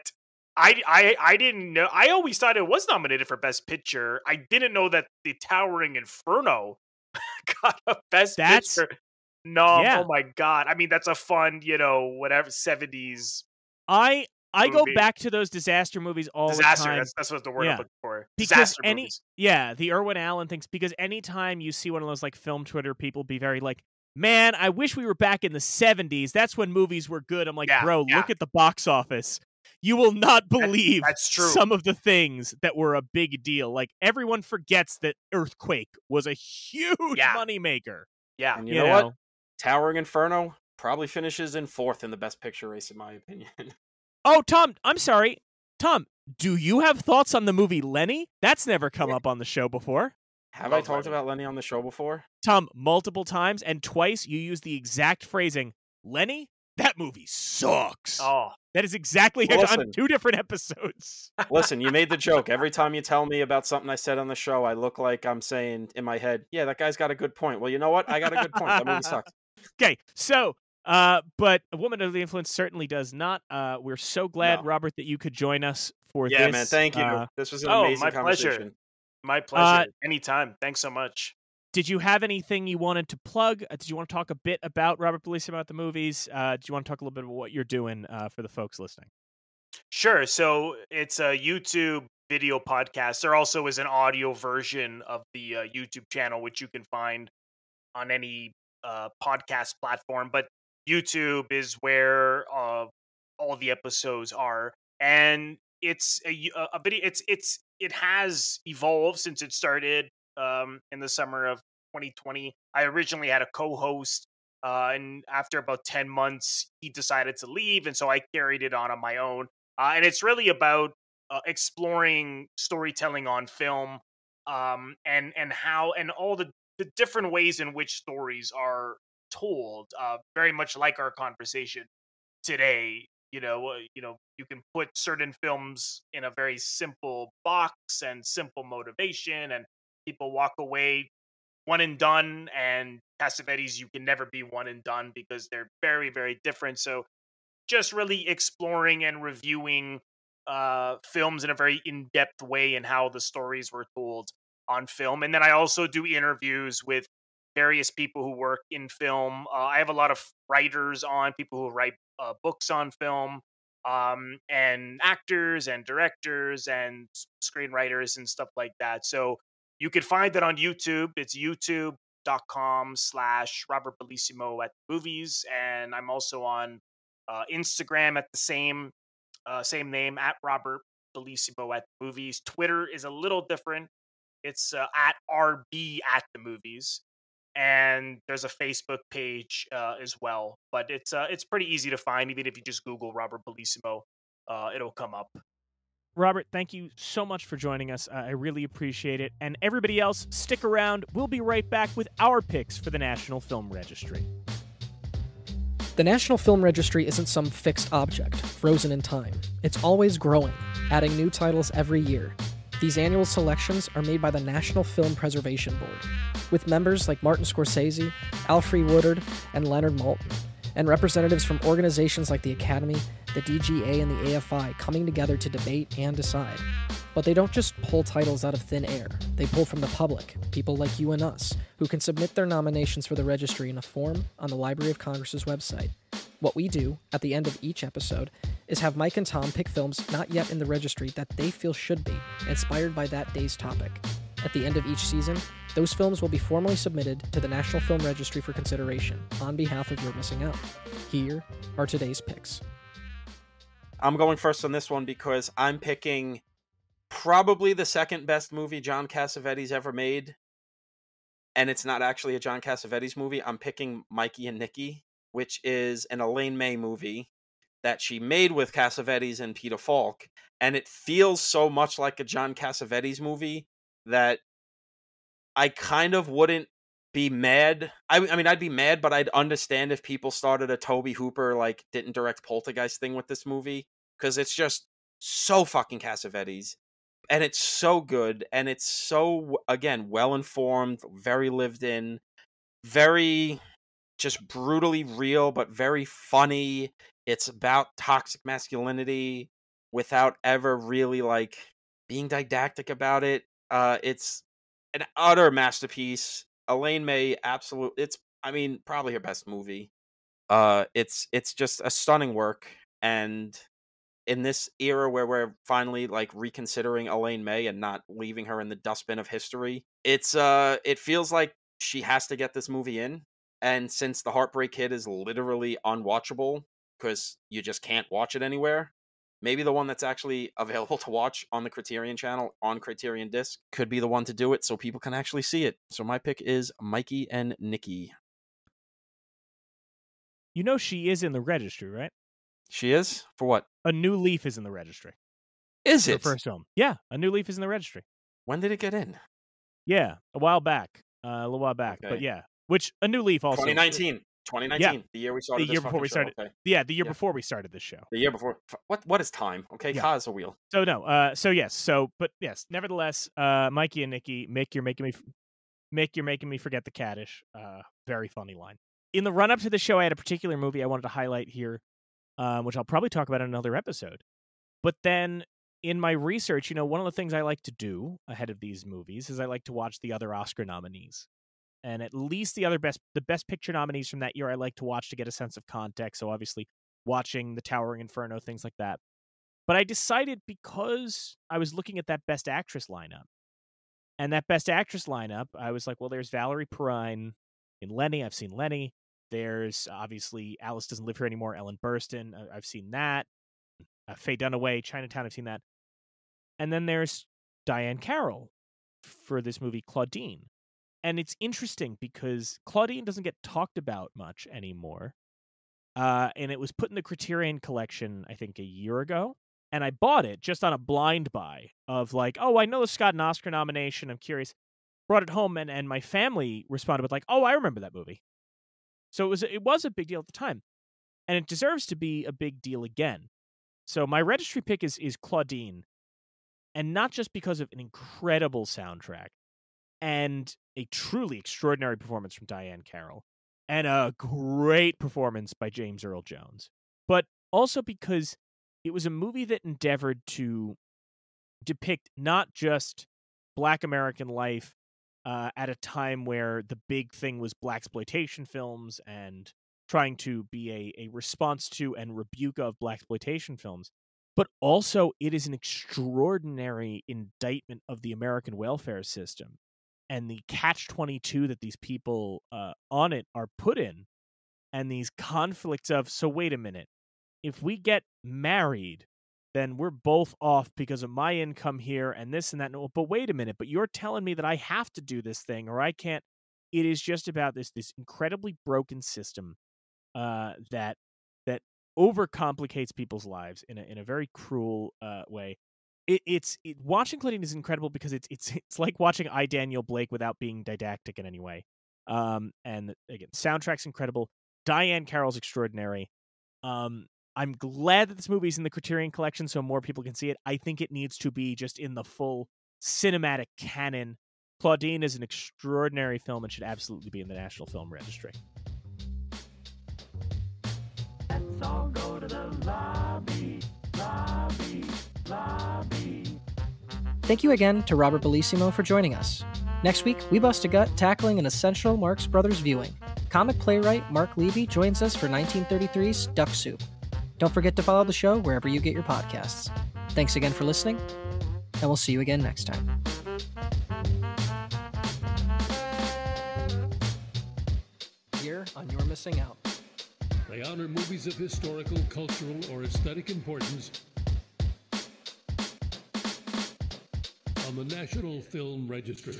I, I I didn't know. I always thought it was nominated for Best Picture. I didn't know that the Towering Inferno got a Best That's- Picture. No, Yeah. oh my god! I mean, that's a fun, you know, whatever seventies i i go back to those disaster movies all disaster. the time That's that's what the word Yeah. I'm looking for. Because Disaster any- movies. Yeah, the Irwin Allen things because anytime you see one of those like film Twitter people be very like man, I wish we were back in the 70s. That's when movies were good. I'm like, Yeah, bro, yeah. look at the box office. You will not believe that's true. some of the things that were a big deal. Like everyone forgets that Earthquake was a huge Yeah. moneymaker. Yeah. And you, know, what? Towering Inferno probably finishes in fourth in the best picture race, in my opinion. Oh, Tom, I'm sorry. Tom, do you have thoughts on the movie Lenny? That's never come up on the show before. Have I talked Lenny. about Lenny on the show before? Tom, multiple times, and twice you used the exact phrasing, Lenny, that movie sucks. Oh, That is exactly Well, on listen. two different episodes. Listen, you made the joke. Every time you tell me about something I said on the show, I look like I'm saying in my head, "Yeah, that guy's got a good point." Well, you know what? I got a good point. That movie sucks. Okay, so uh, but a woman of the influence certainly does not. Uh, we're so glad, No. Robert, that you could join us for Yeah, this. man. Thank you. Uh, this was an Oh, amazing my pleasure. My Uh, pleasure. Anytime. Thanks so much. did you have anything you wanted to plug? Uh, did you want to talk a bit about Robert Bellissimo about the movies? Uh, do you want to talk a little bit about what you're doing uh, for the folks listening? Sure. So it's a YouTube video podcast. There also is an audio version of the uh, YouTube channel, which you can find on any uh, podcast platform. But YouTube is where uh, all the episodes are, and it's a, a video. It's it's it has evolved since it started um, in the summer of 2020. I originally had a co-host. Uh, and after about 10 months, he decided to leave. And so I carried it on on my own uh, and it's really about uh, exploring storytelling on film um, and and how and all the, the different ways in which stories are told uh, very much like our conversation today you know uh, you know you can put certain films in a very simple box and simple motivation and people walk away one and done and Cassavetes you can never be one and done because they're very very different so just really exploring and reviewing uh, films in a very in-depth way and how the stories were told on film. And then I also do interviews with various people who work in film. Uh, I have a lot of writers on, people who write uh, books on film, um, and actors and directors and screenwriters and stuff like that. So you can find that on YouTube. It's youtube.com slash Robert Bellissimo at the movies. And I'm also on uh, Instagram at the same uh, same name at Robert Bellissimo at the movies. Twitter is a little different. It's uh, at RB at the movies, and there's a Facebook page uh, as well. But it's uh, it's pretty easy to find, even if you just Google Robert Bellissimo, uh, it'll come up. Robert, thank you so much for joining us. Uh, I really appreciate it. And everybody else, stick around. We'll be right back with our picks for the National Film Registry. The National Film Registry isn't some fixed object, frozen in time. It's always growing, adding new titles every year. These annual selections are made by the National Film Preservation Board, with members like Martin Scorsese, Alfre Woodard, and Leonard Maltin, and representatives from organizations like the Academy, the DGA, and the AFI coming together to debate and decide. But they don't just pull titles out of thin air, they pull from the public, people like you and us, who can submit their nominations for the registry in a form on the Library of Congress's website. What we do at the end of each episode is have Mike and Tom pick films not yet in the registry that they feel should be, inspired by that day's topic. At the end of each season, those films will be formally submitted to the National Film Registry for consideration on behalf of You're Missing Out. Here are today's picks. I'm going first on this one because I'm picking probably the second best movie John Cassavetes ever made. And it's not actually a John Cassavetes movie. I'm picking Mikey and Nicky, which is an Elaine May movie that she made with Cassavetes and Peter Falk. And it feels so much like a John Cassavetes movie that I kind of wouldn't be mad. I, I mean, I'd be mad, but I'd understand if people started a Tobe Hooper, like, didn't direct Poltergeist thing with this movie because it's just so fucking Cassavetes, and it's so good, and it's so again well informed, very lived in, very just brutally real, but very funny. It's about toxic masculinity without ever really like being didactic about it. Uh, it's an utter masterpiece. Elaine May, absolute. It's I mean probably her best movie. Uh, it's it's just a stunning work, and in this era where we're finally like reconsidering Elaine May and not leaving her in the dustbin of history, it's uh it feels like she has to get this movie in And since the Heartbreak Kid is literally unwatchable because you just can't watch it anywhere, maybe the one that's actually available to watch on the Criterion channel on Criterion Disc could be the one to do it so people can actually see it. So my pick is Mikey and Nicky. You know she is in the registry, right? She is? For what? A New Leaf is in the registry. Is Her it? first film. Yeah, A New Leaf is in the registry. When did it get in? Yeah, a while back, uh, a little while back, but yeah. Which A New Leaf also. 2019. 2019. The year we started The this year before we show, started- okay. Yeah, the year Yeah. before we started this show. The year before. What? What is time? Okay, Yeah. cause a wheel. So no, uh, so yes, so but yes, nevertheless, uh, Mikey and Nicky, Mick, you're making me, f- Mick, you're making me forget the caddish. Uh, very funny line. In the run up to the show, I had a particular movie I wanted to highlight here, um, which I'll probably talk about in another episode. But then in my research, you know, one of the things I like to do ahead of these movies is I like to watch the other Oscar nominees. And at least the other best the best picture nominees from that year I like to watch to get a sense of context. So obviously watching The Towering Inferno, things like that. But I decided because I was looking at that best actress lineup. And that best actress lineup, I was like, well, there's Valerie Perrine in Lenny. I've seen Lenny. There's obviously Alice doesn't live here anymore. Ellen Burstyn. I've seen that. Uh, Faye Dunaway, Chinatown. I've seen that. And then there's Diahann Carroll for this movie Claudine. And it's interesting because Claudine doesn't get talked about much anymore. Uh, and it was put in the Criterion collection, I think, a year ago. And I bought it just on a blind buy of like, oh, I know this got an Oscar nomination. I'm curious. Brought it home, and, and my family responded with like, oh, I remember that movie. So it was it was a big deal at the time, and it deserves to be a big deal again. So my registry pick is is Claudine, and not just because of an incredible soundtrack and a truly extraordinary performance from Diahann Carroll and a great performance by James Earl Jones, but also because it was a movie that endeavored to depict not just Black American life uh, at a time where the big thing was blaxploitation films and trying to be a, a response to and rebuke of blaxploitation films, but also it is an extraordinary indictment of the American welfare system and the catch 22 that these people uh, on it are put in and these conflicts of so wait a minute if we get married then we're both off because of my income here and this and that but wait a minute but you're telling me that i have to do this thing or i can't it is just about this this incredibly broken system uh, that that overcomplicates people's lives in a in a very cruel uh, way it, it's it, watching Clinton is incredible because it's it's it's like watching I Daniel Blake without being didactic in any way. Um, and again, soundtrack's incredible. Diahann Carroll's extraordinary. Um, I'm glad that this movie's in the Criterion Collection so more people can see it. I think it needs to be just in the full cinematic canon. Claudine is an extraordinary film and should absolutely be in the National Film Registry. Thank you again to Robert Bellissimo for joining us. Next week, we bust a gut tackling an essential Marx Brothers viewing. Comic playwright Mark Levy joins us for 1933's Duck Soup. Don't forget to follow the show wherever you get your podcasts. Thanks again for listening, and we'll see you again next time. Here on You're Missing Out. They honor movies of historical, cultural, or aesthetic importance on the National Film Registry.